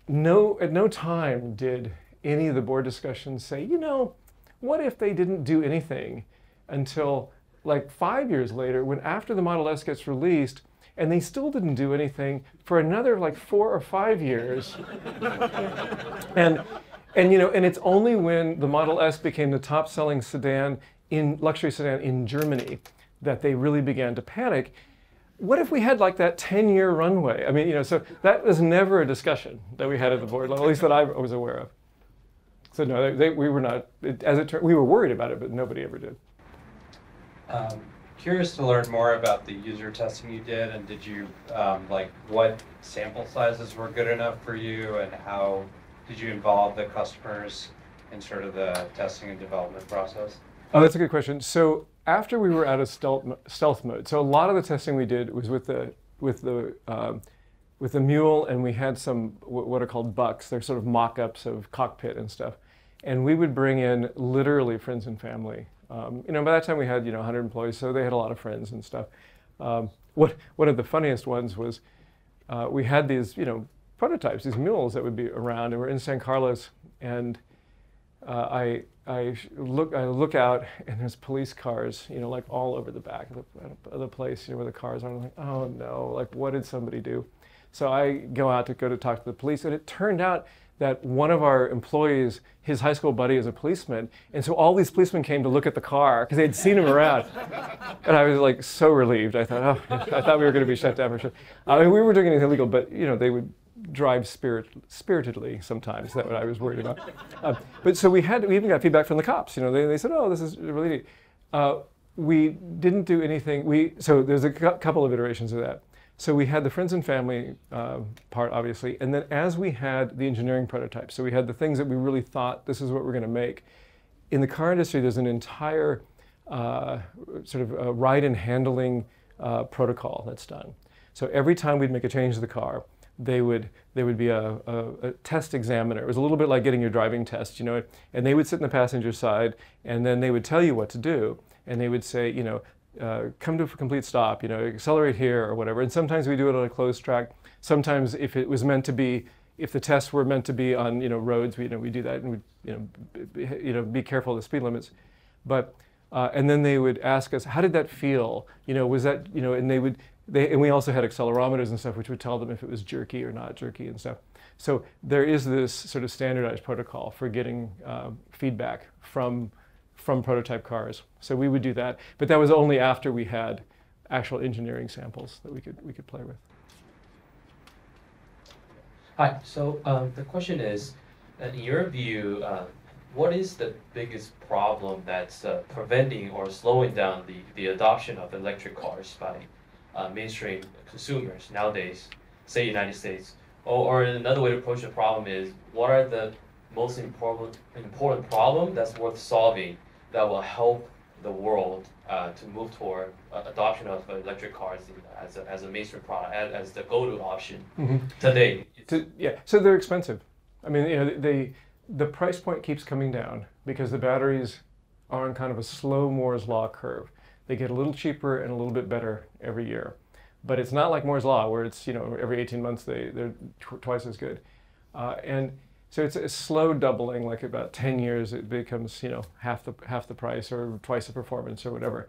No, at no time did any of the board discussions say, you know, what if they didn't do anything until like five years later, when after the Model S gets released, and they still didn't do anything for another like four or five years. and and you know, and it's only when the Model S became the top-selling sedan in luxury sedan in Germany that they really began to panic. What if we had like that 10-year runway? I mean, you know, so that was never a discussion that we had at the board level, at least that I was aware of. So no, they, they, we were not. It, as it turned, we were worried about it, but nobody ever did. Um, curious to learn more about the user testing you did, and did you um, like what sample sizes were good enough for you, and how did you involve the customers in sort of the testing and development process? Oh, that's a good question. So after we were out of stealth, stealth mode, so a lot of the testing we did was with the with the um, with the mule, and we had some what are called bucks. They're sort of mock-ups of cockpit and stuff, and we would bring in literally friends and family. Um, you know, by that time we had you know 100 employees, so they had a lot of friends and stuff. Um, what one of the funniest ones was uh, we had these you know prototypes, these mules that would be around, and we're in San Carlos, and uh, I I look I look out and there's police cars, you know, like all over the back of the, of the place, you know, where the cars are. I'm like, oh no, like what did somebody do? So I go out to go to talk to the police, and it turned out that one of our employees, his high school buddy, is a policeman, and so all these policemen came to look at the car because they'd seen him around, and I was like so relieved. I thought, oh, I thought we were going to be shut down for sure. I mean, we weren't doing anything illegal, but you know, they would drive spirit, spiritedly sometimes. That's what I was worried about. Uh, but so we had, we even got feedback from the cops. You know, they, they said, oh, this is really neat. Uh, we didn't do anything. We so there's a couple of iterations of that. So we had the friends and family uh, part, obviously, and then as we had the engineering prototypes, so we had the things that we really thought this is what we're going to make. In the car industry, there's an entire uh, sort of ride and handling uh, protocol that's done. So every time we'd make a change to the car, they would there would be a, a, a, test examiner. It was a little bit like getting your driving test, you know, and they would sit in the passenger side, and then they would tell you what to do, and they would say, you know, uh, come to a complete stop, you know, accelerate here or whatever. And sometimes we do it on a closed track. Sometimes if it was meant to be, if the tests were meant to be on, you know, roads, we, you know, we do that and we, you know, be, you know, be careful of the speed limits. But, uh, and then they would ask us, how did that feel? You know, was that, you know, and they would, they, and we also had accelerometers and stuff, which would tell them if it was jerky or not jerky and stuff. So there is this sort of standardized protocol for getting uh, feedback from from prototype cars. So we would do that, but that was only after we had actual engineering samples that we could we could play with. Hi. So um, the question is, in your view, uh, what is the biggest problem that's uh, preventing or slowing down the, the adoption of electric cars by uh, mainstream consumers nowadays, say United States? Or, or another way to approach the problem is, what are the most important important problem that's worth solving that will help the world uh, to move toward uh, adoption of electric cars as a, as a mainstream product, as, as the go-to option mm-hmm. today. To, yeah, so they're expensive. I mean, you know, they, the price point keeps coming down because the batteries are on kind of a slow Moore's law curve. They get a little cheaper and a little bit better every year, but it's not like Moore's law where it's you know every 18 months they they're tw- twice as good, uh, and so it's a slow doubling, like about 10 years, it becomes, you know, half the, half the price or twice the performance or whatever.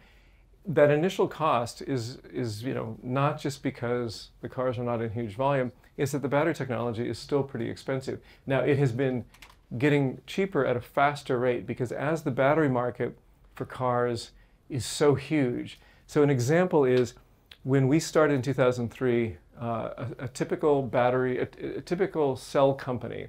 That initial cost is, is, you know, not just because the cars are not in huge volume, it's that the battery technology is still pretty expensive. Now, it has been getting cheaper at a faster rate because as the battery market for cars is so huge. So an example is when we started in 2003, uh, a, a, typical battery, a, a typical cell company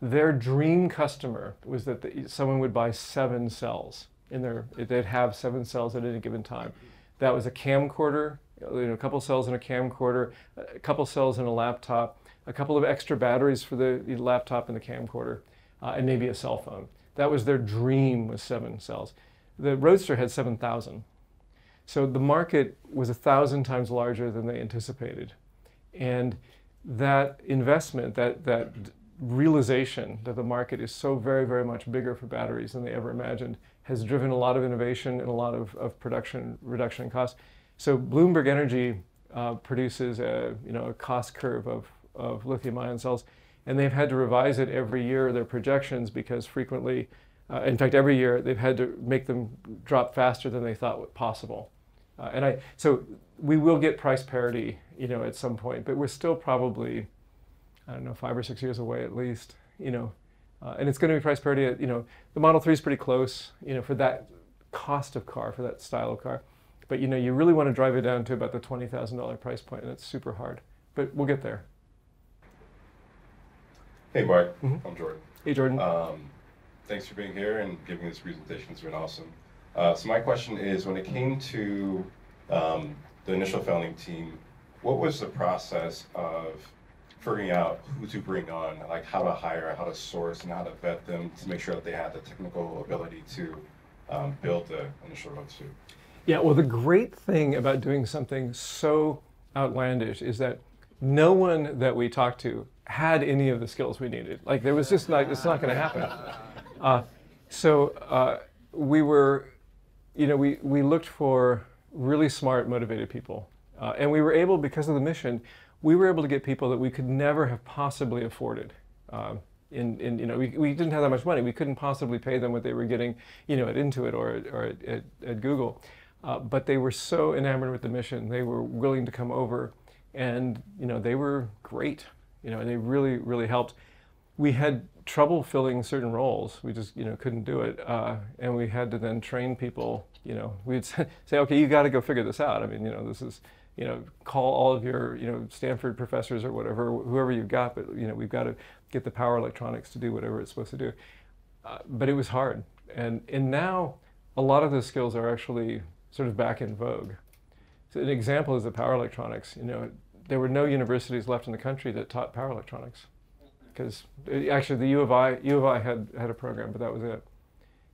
their dream customer was that the, someone would buy seven cells in their, they'd have seven cells at any given time. That was a camcorder, you know, a couple cells in a camcorder, a couple cells in a laptop, a couple of extra batteries for the, laptop and the camcorder, uh, and maybe a cell phone. That was their dream was seven cells. The Roadster had 7,000. So the market was a thousand times larger than they anticipated. And that investment, that, that realization that the market is so very, very much bigger for batteries than they ever imagined has driven a lot of innovation and a lot of, of production reduction in cost. So Bloomberg Energy uh, produces a, you know, a cost curve of, of lithium ion cells, and they've had to revise it every year, their projections, because frequently, uh, in fact, every year, they've had to make them drop faster than they thought possible. Uh, and I, so we will get price parity, you know, at some point, but we're still probably, I don't know, five or six years away at least, you know. Uh, and it's going to be price parity at, you know, the Model 3 is pretty close, you know, for that cost of car, for that style of car. But, you know, you really want to drive it down to about the $20,000 price point, and it's super hard. But we'll get there. Hey, Marc. Mhm. I'm Jordan. Hey, Jordan. Um, thanks for being here and giving this presentation. It's been awesome. Uh, so my question is, when it came to um, the initial founding team, what was the process of figuring out who to bring on, like how to hire, how to source, and how to vet them to make sure that they had the technical ability to um, build the initial roadster? Yeah, well, the great thing about doing something so outlandish is that no one that we talked to had any of the skills we needed. Like, there was just like it's not going to happen. Uh, so uh, we were, you know, we, we looked for really smart, motivated people. Uh, and we were able, because of the mission, we were able to get people that we could never have possibly afforded. Um, in, in, you know, we, we didn't have that much money. We couldn't possibly pay them what they were getting, you know, at Intuit or, or at, at, at Google. Uh, but they were so enamored with the mission. They were willing to come over and, you know, they were great. You know, they really, really helped. We had trouble filling certain roles. We just, you know, couldn't do it. Uh, and we had to then train people, you know, we'd say, okay, you got to go figure this out. I mean, you know, this is, you know, call all of your, you know, Stanford professors or whatever, whoever you've got, but, you know, we've got to get the power electronics to do whatever it's supposed to do. Uh, but it was hard. And, and now a lot of those skills are actually sort of back in vogue. So an example is the power electronics. You know, there were no universities left in the country that taught power electronics because actually the U of I, U of I had, had a program, but that was it.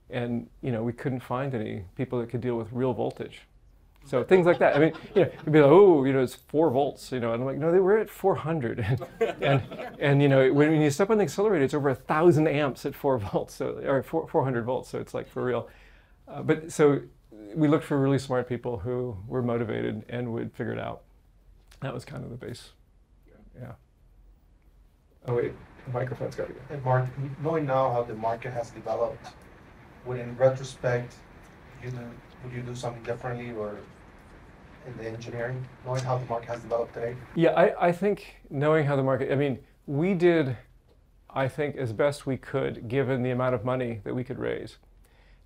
And, you know, we couldn't find any people that could deal with real voltage. So things like that. I mean, you know, you'd be like, oh, you know, it's four volts, you know, and I'm like, no, they were at 400, and and, you know, when, when you step on the accelerator, it's over a thousand amps at four volts, so or 400 volts, so it's like for real. Uh, but so we looked for really smart people who were motivated and would figure it out. That was kind of the base. Yeah. Oh wait, the microphone's got to go. Marc, knowing now how the market has developed, would in retrospect, you know, would you do something differently or in the engineering, knowing how the market has developed today? Yeah, I, I think knowing how the market, I mean, we did, I think, as best we could given the amount of money that we could raise.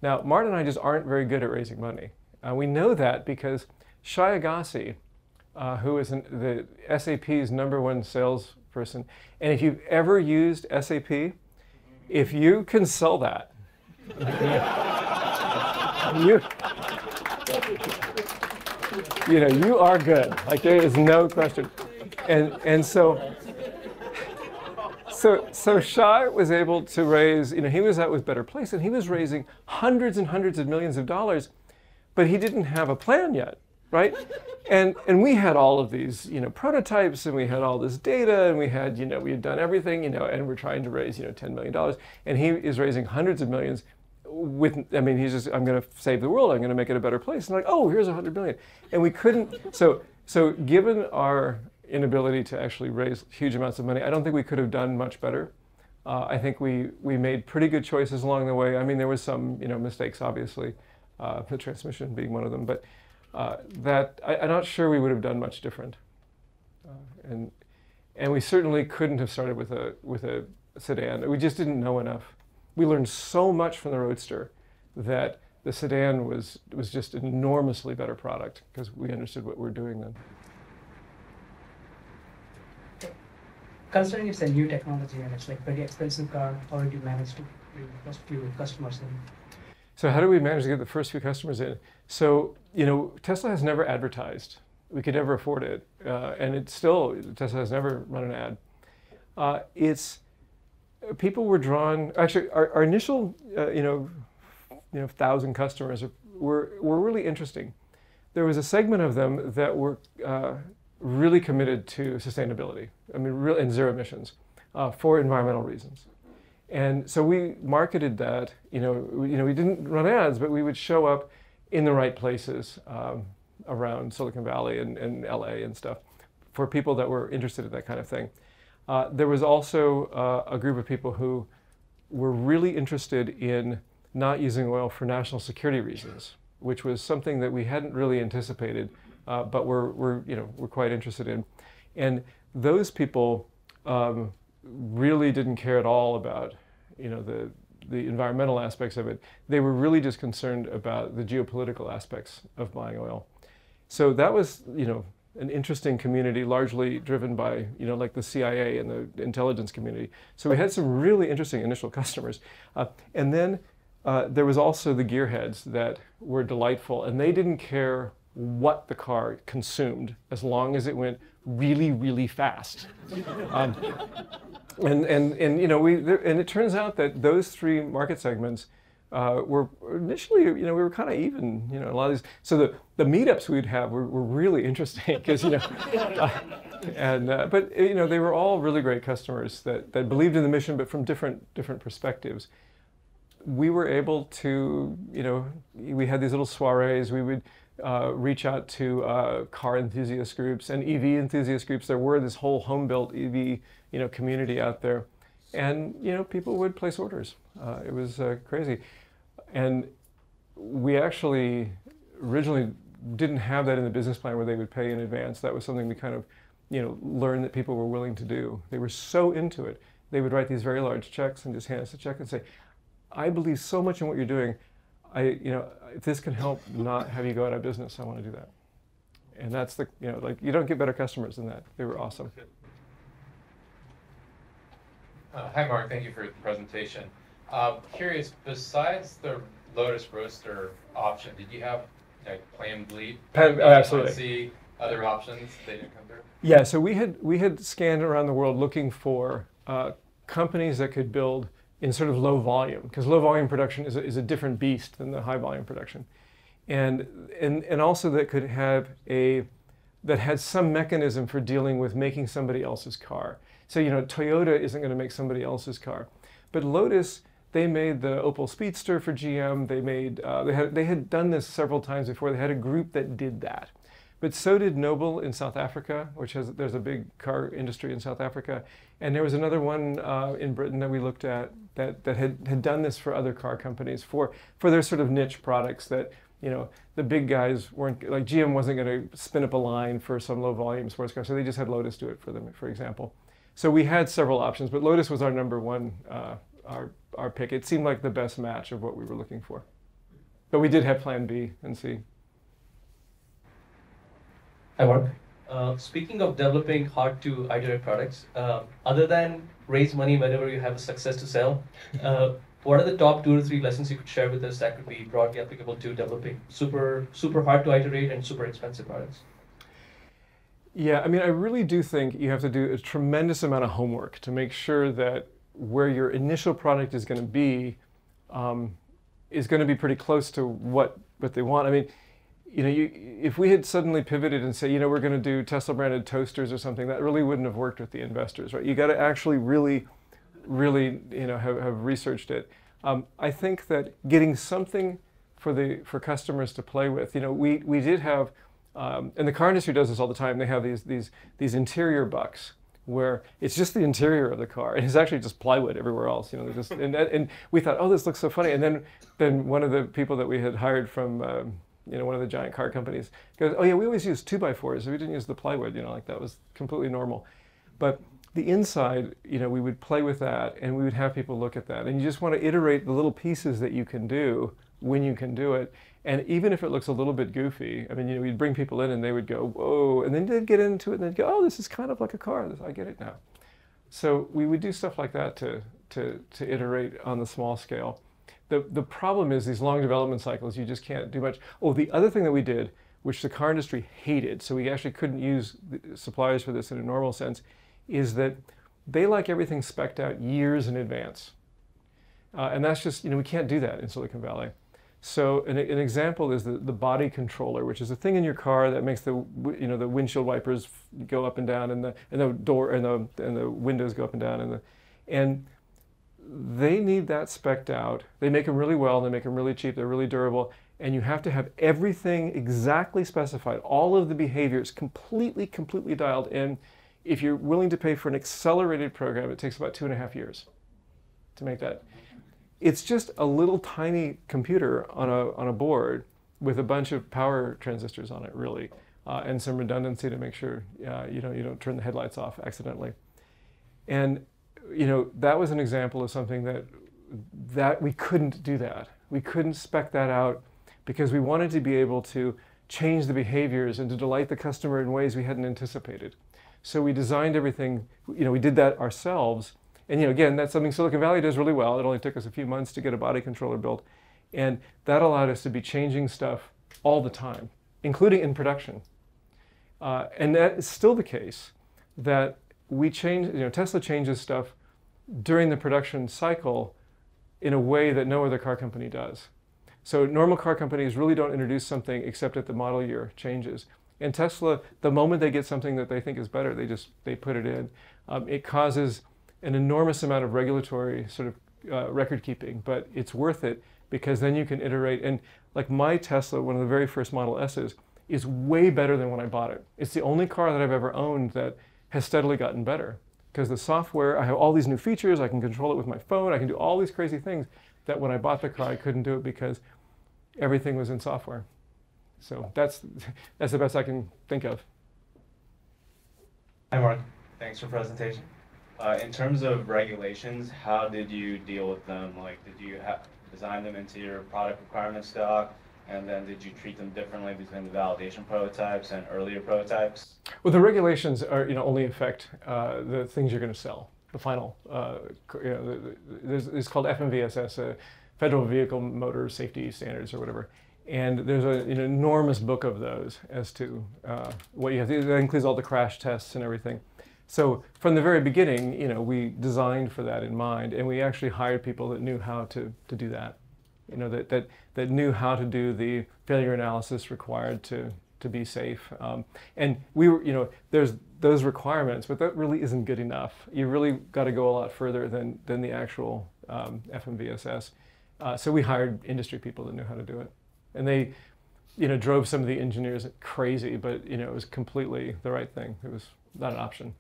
Now, Martin and I just aren't very good at raising money. Uh, we know that because Shai Agassi, uh, who is an, the SAP's number one salesperson, and if you've ever used SAP, if you can sell that, you, you know, you are good. Like there is no question. And and so so so Shai was able to raise, you know, he was out with Better Place and he was raising hundreds and hundreds of millions of dollars, but he didn't have a plan yet, right? And and we had all of these, you know, prototypes and we had all this data and we had, you know, we had done everything, you know, and we're trying to raise, you know, 10 million dollars and he is raising hundreds of millions with I mean he's just I'm going to save the world. I'm going to make it a better place. And like oh here's a hundred million. And we couldn't so so given our inability to actually raise huge amounts of money I don't think we could have done much better. Uh, I think we we made pretty good choices along the way. I mean there was some you know mistakes obviously uh, the transmission being one of them but uh, that I, am not sure we would have done much different. Uh, and and we certainly couldn't have started with a with a sedan. We just didn't know enough we learned so much from the Roadster that the sedan was was just an enormously better product because we understood what we were doing then. Considering it's a new technology and it's like pretty expensive car, how did you manage to bring the first few customers in? So how do we manage to get the first few customers in? So you know, Tesla has never advertised. We could never afford it, uh, and it's still Tesla has never run an ad. Uh, it's people were drawn. Actually, our, our initial, uh, you know, you know, thousand customers were were really interesting. There was a segment of them that were uh, really committed to sustainability. I mean, real and zero emissions uh, for environmental reasons. And so we marketed that. You know, we, you know, we didn't run ads, but we would show up in the right places um, around Silicon Valley and, and LA and stuff for people that were interested in that kind of thing. Uh, there was also uh, a group of people who were really interested in not using oil for national security reasons. which was something that we hadn't really anticipated, uh, but we're, we're, you know, we're quite interested in. And those people um, really didn't care at all about, you know, the, the environmental aspects of it. They were really just concerned about the geopolitical aspects of buying oil. So that was, you know, an interesting community, largely driven by, you know, like the CIA and the intelligence community. So we had some really interesting initial customers. Uh, and then uh, there was also the gearheads that were delightful, and they didn't care what the car consumed as long as it went really, really fast. Um, and, and, and, you know, we, there, and it turns out that those three market segments uh, were initially, you know, we were kind of even, you know, a lot of these. So the, the meetups we'd have were, were really interesting because, you know, uh, and, uh, but, you know, they were all really great customers that, that believed in the mission, but from different, different perspectives. We were able to, you know, we had these little soirees. We would uh, reach out to uh, car enthusiast groups and EV enthusiast groups. There were this whole home-built EV, you know, community out there, and you know, people would place orders. Uh, it was uh, crazy, and we actually originally didn't have that in the business plan where they would pay in advance. That was something we kind of, you know, learned that people were willing to do. They were so into it. They would write these very large checks and just hand us a check and say, "I believe so much in what you're doing. I, you know, if this can help not have you go out of business, I want to do that." And that's the, you know, like you don't get better customers than that. They were awesome. Uh, hi, Marc. Thank you for the presentation. Um, curious, besides the Lotus Roadster option, did you have like Plan B? Plan- oh, absolutely. See other options they didn't come through. Yeah, so we had we had scanned around the world looking for uh, companies that could build in sort of low volume because low volume production is a, is a different beast than the high volume production, and and and also that could have a that had some mechanism for dealing with making somebody else's car. So, you know, Toyota isn't going to make somebody else's car. But Lotus, they made the Opel Speedster for GM. They made, uh, they, had, they had done this several times before. They had a group that did that. But so did Noble in South Africa, which has, there's a big car industry in South Africa. And there was another one uh, in Britain that we looked at that, that had, had done this for other car companies for, for their sort of niche products that, you know, the big guys weren't, like GM wasn't going to spin up a line for some low volume sports car. So they just had Lotus do it for them, for example. So we had several options, but Lotus was our number one, uh, our, our pick. It seemed like the best match of what we were looking for. But we did have plan B and C. Hi, Marc. Uh, speaking of developing hard to iterate products, uh, other than raise money whenever you have a success to sell, uh, what are the top two or three lessons you could share with us that could be broadly applicable to developing super super hard to iterate and super expensive products? Yeah, I mean, I really do think you have to do a tremendous amount of homework to make sure that where your initial product is going to be um, is going to be pretty close to what what they want. I mean, you know, you, if we had suddenly pivoted and say, you know, we're going to do Tesla branded toasters or something, that really wouldn't have worked with the investors, right? You got to actually really, really, you know, have, have researched it. Um, I think that getting something for the for customers to play with, you know, we we did have um, and the car industry does this all the time. They have these these these interior bucks where it's just the interior of the car. and It's actually just plywood everywhere else. You know, just and, and we thought, oh, this looks so funny. And then then one of the people that we had hired from um, you know one of the giant car companies goes, oh yeah, we always use two by fours. We didn't use the plywood. You know, like that was completely normal. But the inside, you know, we would play with that and we would have people look at that. And you just want to iterate the little pieces that you can do when you can do it. And even if it looks a little bit goofy, I mean, you know, we'd bring people in and they would go, whoa, and then they'd get into it and they'd go, oh, this is kind of like a car. I get it now. So we would do stuff like that to, to, to iterate on the small scale. The, the problem is these long development cycles, you just can't do much. Oh, the other thing that we did, which the car industry hated, so we actually couldn't use suppliers for this in a normal sense, is that they like everything specced out years in advance. Uh, and that's just, you know, we can't do that in Silicon Valley. So an, an, example is the, the body controller, which is a thing in your car that makes the you know the windshield wipers go up and down, and the and the door and the and the windows go up and down, and the and they need that specked out. They make them really well. They make them really cheap. They're really durable, and you have to have everything exactly specified. All of the behaviors completely completely dialed in. If you're willing to pay for an accelerated program, it takes about two and a half years to make that it's just a little tiny computer on a, on a board with a bunch of power transistors on it, really, uh, and some redundancy to make sure uh, you know you don't turn the headlights off accidentally. And you know that was an example of something that that we couldn't do that. We couldn't spec that out because we wanted to be able to change the behaviors and to delight the customer in ways we hadn't anticipated. So we designed everything, you know, we did that ourselves. And you know, again, that's something Silicon Valley does really well. It only took us a few months to get a body controller built. And that allowed us to be changing stuff all the time, including in production. Uh, and that is still the case that we change, you know, Tesla changes stuff during the production cycle in a way that no other car company does. So normal car companies really don't introduce something except at the model year changes. And Tesla, the moment they get something that they think is better, they just they put it in. Um, it causes an enormous amount of regulatory sort of uh, record keeping, but it's worth it because then you can iterate. And like my Tesla, one of the very first Model S's, is way better than when I bought it. It's the only car that I've ever owned that has steadily gotten better because the software, I have all these new features, I can control it with my phone, I can do all these crazy things that when I bought the car I couldn't do it because everything was in software. So that's, that's the best I can think of. Hi, Marc. Thanks for presentation. Uh, in terms of regulations, how did you deal with them? Like, did you design them into your product requirements doc? And then did you treat them differently between the validation prototypes and earlier prototypes? Well, the regulations are, you know, only affect uh, the things you're going to sell. The final, uh, you know, the, the, it's called FMVSS, uh, Federal Vehicle Motor Safety Standards or whatever. And there's a, an enormous book of those as to uh, what you have that includes all the crash tests and everything. So from the very beginning, you know, we designed for that in mind, and we actually hired people that knew how to, to do that. You know, that, that, that knew how to do the failure analysis required to, to be safe. Um, and we were, you know, there's those requirements, but that really isn't good enough. You really got to go a lot further than, than the actual um, FMVSS. Uh, so we hired industry people that knew how to do it and they you know drove some of the engineers crazy but you know it was completely the right thing it was not an option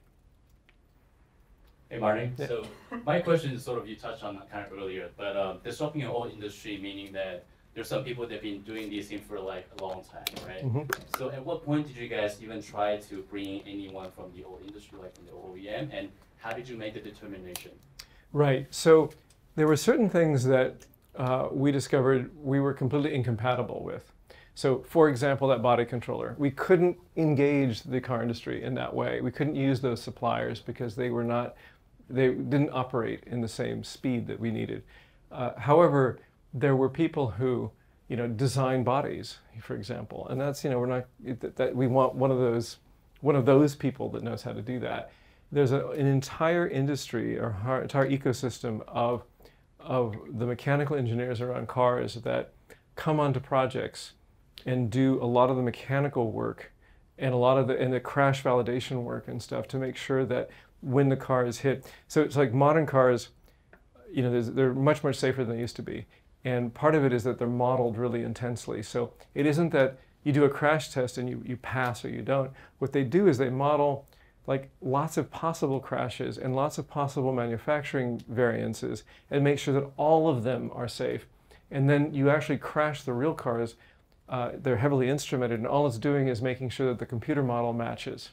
Hey Marty, yeah. so my question is sort of you touched on that kind of earlier, but um, disrupting a whole industry meaning that there's some people that have been doing these things for like a long time, right? Mm -hmm. So at what point did you guys even try to bring anyone from the old industry, like from the OEM, and how did you make the determination? Right. So there were certain things that uh, we discovered we were completely incompatible with. So for example, that body controller, we couldn't engage the car industry in that way. We couldn't use those suppliers because they were not, they didn't operate in the same speed that we needed. Uh, however, there were people who, you know, design bodies, for example, and that's, you know, we're not, that, that we want one of those, one of those people that knows how to do that. There's a, an entire industry or entire ecosystem of of the mechanical engineers around cars that come onto projects and do a lot of the mechanical work and a lot of the and the crash validation work and stuff to make sure that when the car is hit. So it's like modern cars, you know, they're much much safer than they used to be, and part of it is that they're modeled really intensely. So it isn't that you do a crash test and you, you pass or you don't. What they do is they model like lots of possible crashes and lots of possible manufacturing variances and make sure that all of them are safe. And then you actually crash the real cars. Uh, they're heavily instrumented, and all it's doing is making sure that the computer model matches.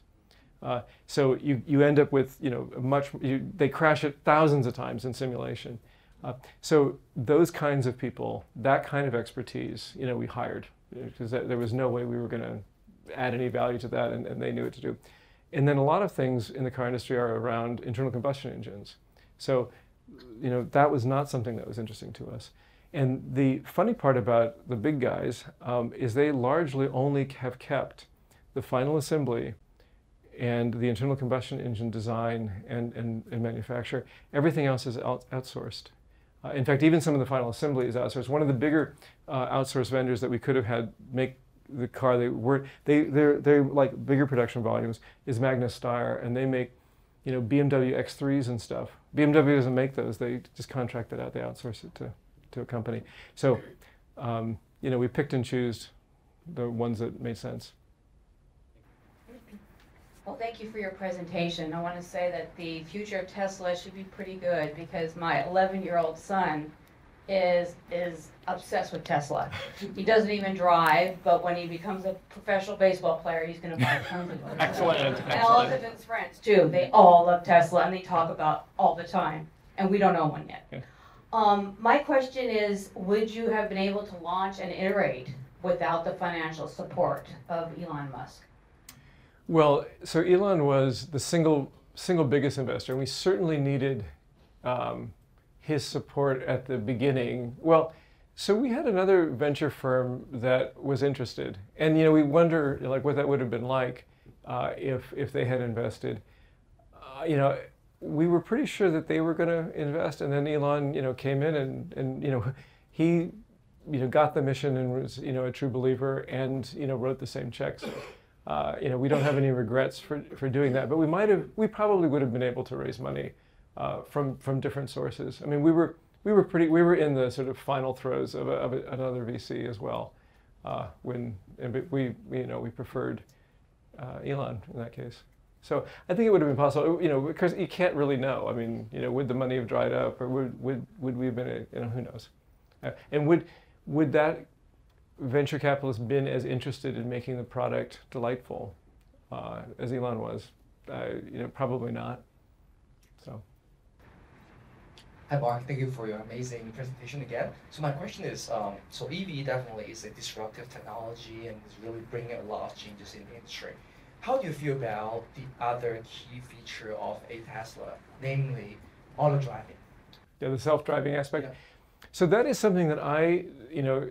Uh, so you, you end up with, you know, much, you, they crash it thousands of times in simulation. Uh, so those kinds of people, that kind of expertise, you know, we hired because there was no way we were going to add any value to that, and, and they knew what to do. And then a lot of things in the car industry are around internal combustion engines. So, you know, that was not something that was interesting to us. And the funny part about the big guys um, is they largely only have kept the final assembly and the internal combustion engine design and, and, and manufacture. Everything else is out, outsourced. Uh, in fact, even some of the final assembly is outsourced. One of the bigger uh, outsourced vendors that we could have had make the car they were they they're they're like bigger production volumes is Magna Steyr and they make you know BMW X3s and stuff. BMW doesn't make those; they just contract it out. They outsource it to to a company. So um, you know we picked and chose the ones that made sense. Well, thank you for your presentation. I want to say that the future of Tesla should be pretty good because my 11-year-old son is is obsessed with Tesla. He doesn't even drive, but when he becomes a professional baseball player, he's going to buy tons of them. Excellent, And all of his friends too. They all love Tesla, and they talk about all the time. And we don't own one yet. Um, my question is, would you have been able to launch and iterate without the financial support of Elon Musk? Well, so Elon was the single single biggest investor, and we certainly needed um, his support at the beginning. Well, so we had another venture firm that was interested, and you know we wonder like what that would have been like uh, if if they had invested. Uh, you know, we were pretty sure that they were going to invest, and then Elon, you know, came in and and you know he you know got the mission and was you know a true believer, and you know wrote the same checks. Uh, you know, we don't have any regrets for, for doing that, but we might have, we probably would have been able to raise money uh, from from different sources. I mean, we were we were pretty, we were in the sort of final throes of, a, of a, another VC as well, uh, when we, we, you know we preferred uh, Elon in that case. So I think it would have been possible, you know, because you can't really know. I mean, you know, would the money have dried up, or would would would we have been, you know, who knows? Uh, and would would that venture capitalists been as interested in making the product delightful uh, as Elon was? Uh, you know, probably not. So. Hi Marc, thank you for your amazing presentation again. So my question is, um, so EV definitely is a disruptive technology and is really bringing a lot of changes in the industry. How do you feel about the other key feature of a Tesla, namely auto driving? Yeah, the self-driving aspect. Yeah. So that is something that I, you know,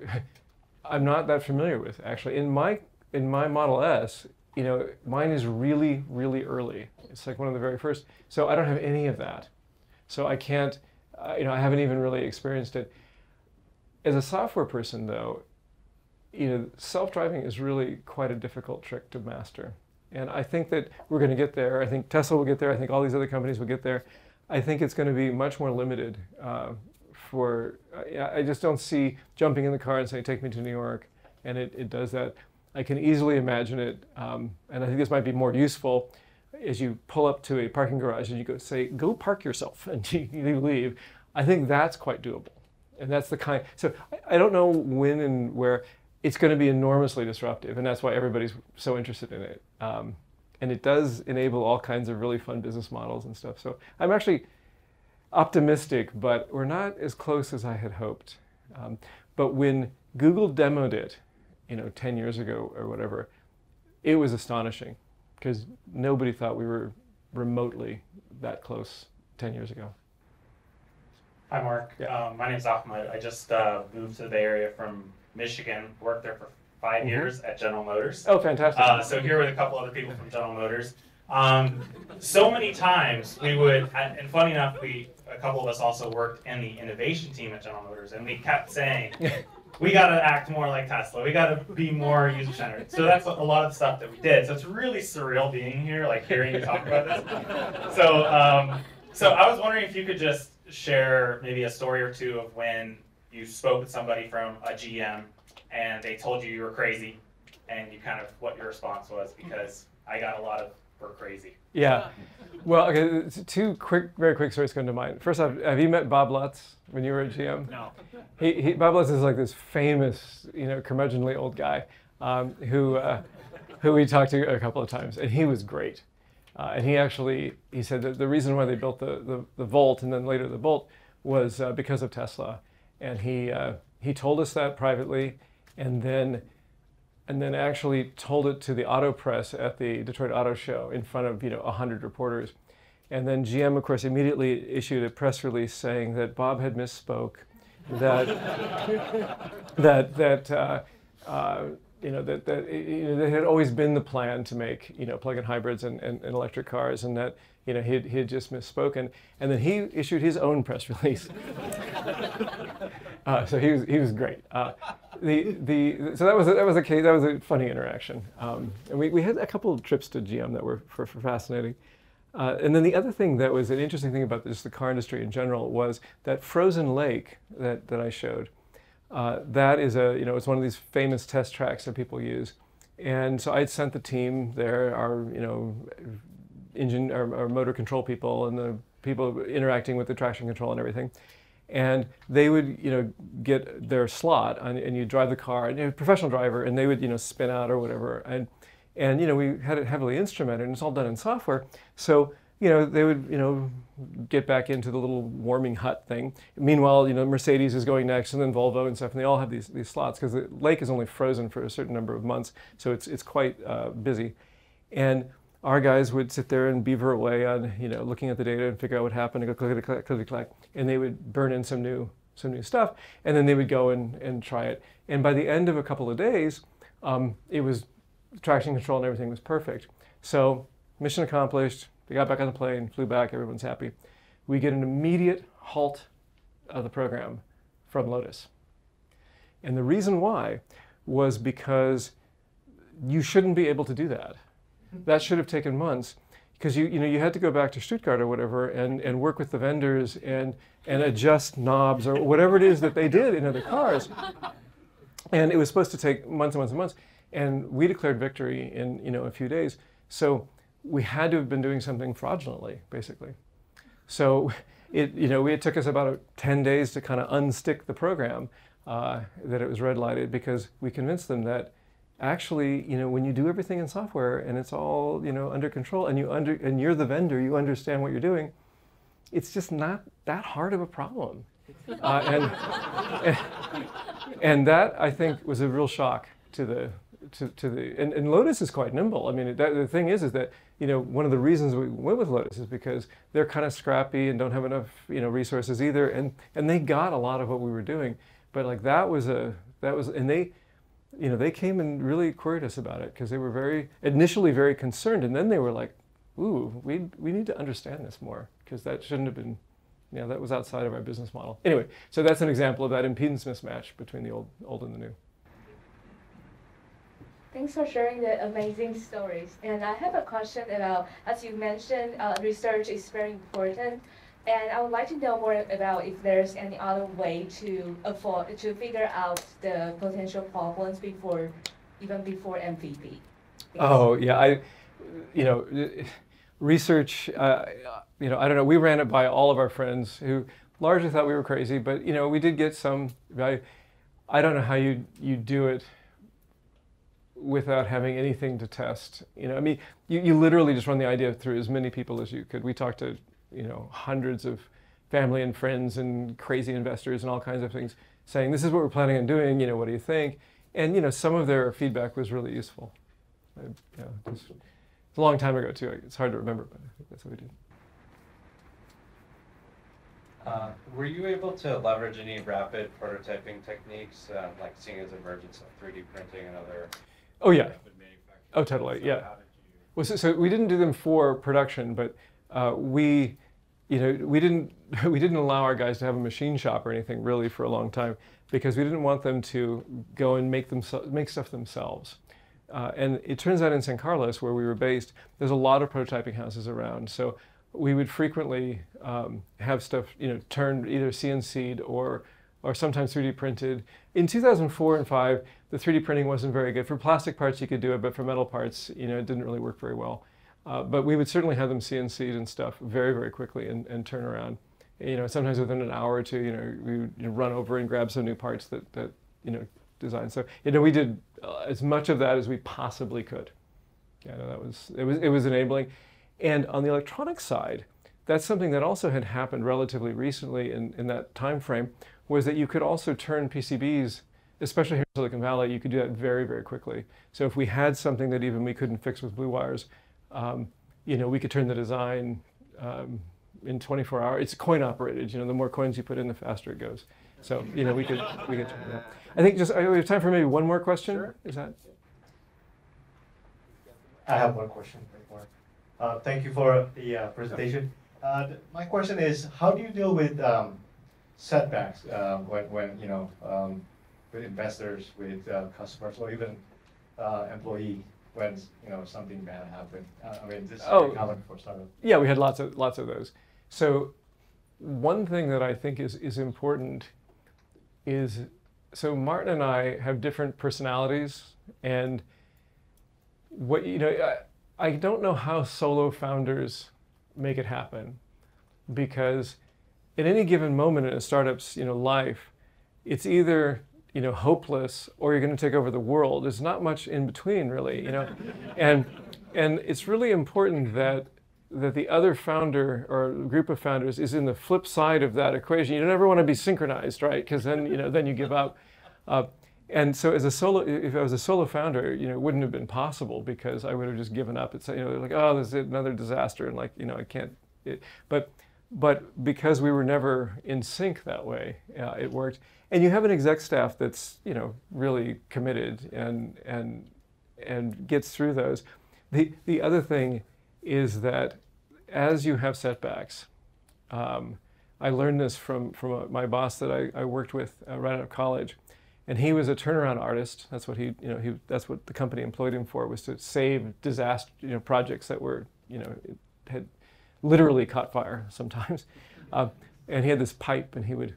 I'm not that familiar with actually. In my in my Model S, you know, mine is really really early. It's like one of the very first. So I don't have any of that. So I can't, uh, you know, I haven't even really experienced it. As a software person, though, you know, self-driving is really quite a difficult trick to master. And I think that we're going to get there. I think Tesla will get there. I think all these other companies will get there. I think it's going to be much more limited uh, for, I just don't see jumping in the car and saying, take me to New York, and it, it does that. I can easily imagine it, um, and I think this might be more useful as you pull up to a parking garage and you go say, go park yourself, and you, you leave. I think that's quite doable. And that's the kind, so I, I don't know when and where it's going to be enormously disruptive, and that's why everybody's so interested in it. Um, and it does enable all kinds of really fun business models and stuff. So I'm actually optimistic, but we're not as close as I had hoped. Um, but when Google demoed it, you know, 10 years ago or whatever, it was astonishing because nobody thought we were remotely that close 10 years ago. Hi, Marc. Yeah. Um, my name's Ahmed. I just uh, moved to the Bay Area from Michigan, worked there for 5 mm-hmm. years at General Motors. Oh, fantastic. Uh, so here with a couple other people from General Motors. Um, so many times we would, and funny enough, we a couple of us also worked in the innovation team at General Motors, and we kept saying, we got to act more like Tesla. We got to be more user centered. So that's a lot of stuff that we did. So it's really surreal being here, like hearing you talk about this. So, um, so I was wondering if you could just share maybe a story or two of when you spoke with somebody from a GM and they told you you were crazy, and you kind of what your response was because I got a lot of we're crazy. Yeah. Well, okay, two quick, very quick stories come to mind. First off, have you met Bob Lutz when you were at GM? No. He, he, Bob Lutz is like this famous, you know, curmudgeonly old guy um, who, uh, who we talked to a couple of times, and he was great. Uh, and he actually, he said that the reason why they built the, the, the Volt and then later the Bolt was uh, because of Tesla. And he, uh, he told us that privately, and then and then actually told it to the auto press at the Detroit Auto Show in front of you know 100 reporters. And then GM, of course, immediately issued a press release saying that Bob had misspoke, that that that uh, uh, you know that that you know, that had always been the plan to make you know plug-in hybrids and, and, and electric cars, and that you know he he had just misspoken. And then he issued his own press release. uh, so he was he was great. Uh, the, the, so that was a, that was a that was a funny interaction. Um, and we, we had a couple of trips to GM that were for, for fascinating. Uh, and then the other thing that was an interesting thing about just the car industry in general was that frozen lake that, that I showed. Uh, that is a, you know, it's one of these famous test tracks that people use. And so I had sent the team there, our, you know, engine, our, our motor control people and the people interacting with the traction control and everything. And they would you know get their slot and, and you drive the car and you're a professional driver and they would you know spin out or whatever and and you know we had it heavily instrumented and it's all done in software. So you know they would you know get back into the little warming hut thing. Meanwhile you know mercedes is going next and then volvo and stuff and they all have these, these slots because the lake is only frozen for a certain number of months so it's, it's quite uh, busy. And our guys would sit there and beaver away on, you know, looking at the data and figure out what happened and go click, click, click, click, and they would burn in some new, some new stuff, and then they would go and, and try it. And by the end of a couple of days, um, it was traction control and everything was perfect. So mission accomplished. They got back on the plane, flew back. Everyone's happy. We get an immediate halt of the program from Lotus, and the reason why was because you shouldn't be able to do that that should have taken months because you, you know, you had to go back to Stuttgart or whatever and, and work with the vendors and, and adjust knobs or whatever it is that they did in other cars. And it was supposed to take months and months and months. And we declared victory in you know, a few days. So we had to have been doing something fraudulently, basically. So it, you know, it took us about 10 days to kind of unstick the program uh, that it was red lighted because we convinced them that actually, you know, when you do everything in software and it's all, you know, under control and you under and you're the vendor, you understand what you're doing, it's just not that hard of a problem. Uh, and, and, and that I think was a real shock to the to, to the and, and Lotus is quite nimble. I mean, that, the thing is, is that you know one of the reasons we went with Lotus is because they're kind of scrappy and don't have enough you know resources either, and and they got a lot of what we were doing, but like that was a that was and they you know, they came and really queried us about it because they were very, initially very concerned. And then they were like, ooh, we, we need to understand this more because that shouldn't have been, you know, that was outside of our business model. Anyway, so that's an example of that impedance mismatch between the old, old and the new. Thanks for sharing the amazing stories. And I have a question about, as you mentioned, uh, research is very important. And I would like to know more about if there's any other way to afford to figure out the potential problems before, even before MVP. Oh yeah, I, you know, research. Uh, you know, I don't know. We ran it by all of our friends who largely thought we were crazy, but you know, we did get some value. I don't know how you you do it without having anything to test. You know, I mean, you, you literally just run the idea through as many people as you could. We talked to you know, hundreds of family and friends and crazy investors and all kinds of things saying, this is what we're planning on doing, you know, what do you think? And, you know, some of their feedback was really useful. I, you was, it's a long time ago, too. It's hard to remember, but I think that's what we did. Uh, were you able to leverage any rapid prototyping techniques, uh, like seeing as emergence of 3D printing and other? Oh yeah. Oh, totally. So yeah. Well, so, so, we didn't do them for production, but uh, we you know, we didn't we didn't allow our guys to have a machine shop or anything really for a long time because we didn't want them to go and make them make stuff themselves. Uh, and it turns out in San Carlos, where we were based, there's a lot of prototyping houses around. So we would frequently um, have stuff, you know, turned either CNC'd or or sometimes 3D printed. In 2004 and 5, the 3D printing wasn't very good. For plastic parts, you could do it, but for metal parts, you know, it didn't really work very well. Uh, but we would certainly have them CNC'd and stuff very, very quickly and, and turn around. You know, sometimes within an hour or two, you know, we would you know, run over and grab some new parts that, that you know, design. So, you know, we did uh, as much of that as we possibly could. Yeah, no, that was, it was, it was enabling. And on the electronic side, that's something that also had happened relatively recently in, in that time frame, was that you could also turn PCBs, especially here in Silicon Valley, you could do that very, very quickly. So if we had something that even we couldn't fix with blue wires, um, you know, we could turn the design um, in 24 hours. It's coin operated. You know, the more coins you put in, the faster it goes. So you know, we could we could turn that. I think just we have time for maybe one more question. Sure. Is that? I have one question. Uh, thank you for the uh, presentation. Uh, my question is, how do you deal with um, setbacks uh, when, when you know um, with investors, with uh, customers, or even uh, employee when you know something bad happened. Uh, I mean, this is oh, common for startup. Yeah, we had lots of lots of those. So one thing that I think is is important is so Martin and I have different personalities, and what you know, I, I don't know how solo founders make it happen, because at any given moment in a startup's you know life, it's either you know hopeless or you're going to take over the world. There's not much in between really, you know, and and it's really important that that the other founder or group of founders is in the flip side of that equation. You don't ever want to be synchronized, right? Because then you know then you give up. Uh, and so as a solo, if I was a solo founder, you know, it wouldn't have been possible because I would have just given up. It's you know like oh, this is another disaster, and like you know I can't. It, but but because we were never in sync that way, uh, it worked. And you have an exec staff that's you know really committed and and and gets through those. The the other thing is that as you have setbacks, um, I learned this from from a, my boss that I, I worked with uh, right out of college and he was a turnaround artist. That's what he, you know, he, that's what the company employed him for was to save disaster, you know, projects that were, you know, had literally caught fire sometimes. Uh, and he had this pipe, and he would,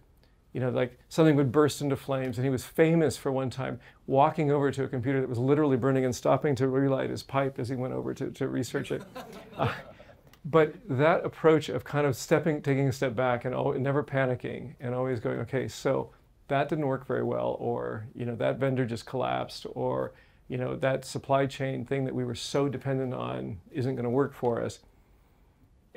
you know, like something would burst into flames, and he was famous for one time walking over to a computer that was literally burning and stopping to relight his pipe as he went over to, to research it. Uh, but that approach of kind of stepping, taking a step back, and oh, never panicking, and always going, okay, so that didn't work very well, or you know that vendor just collapsed, or you know that supply chain thing that we were so dependent on isn't going to work for us,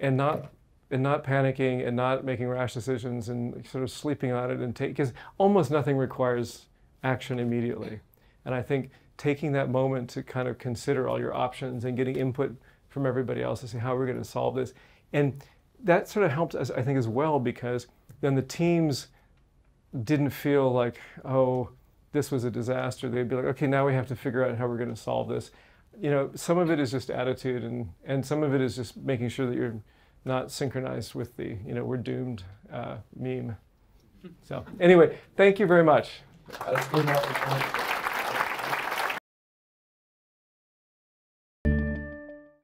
and not and not panicking and not making rash decisions and sort of sleeping on it and take because almost nothing requires action immediately, and I think taking that moment to kind of consider all your options and getting input from everybody else to see how we're going to solve this, and that sort of helps us I think as well because then the teams didn't feel like, oh, this was a disaster. They'd be like, okay, now we have to figure out how we're going to solve this. You know, some of it is just attitude, and, and some of it is just making sure that you're not synchronized with the, you know, we're doomed uh, meme. So, anyway, thank you very much.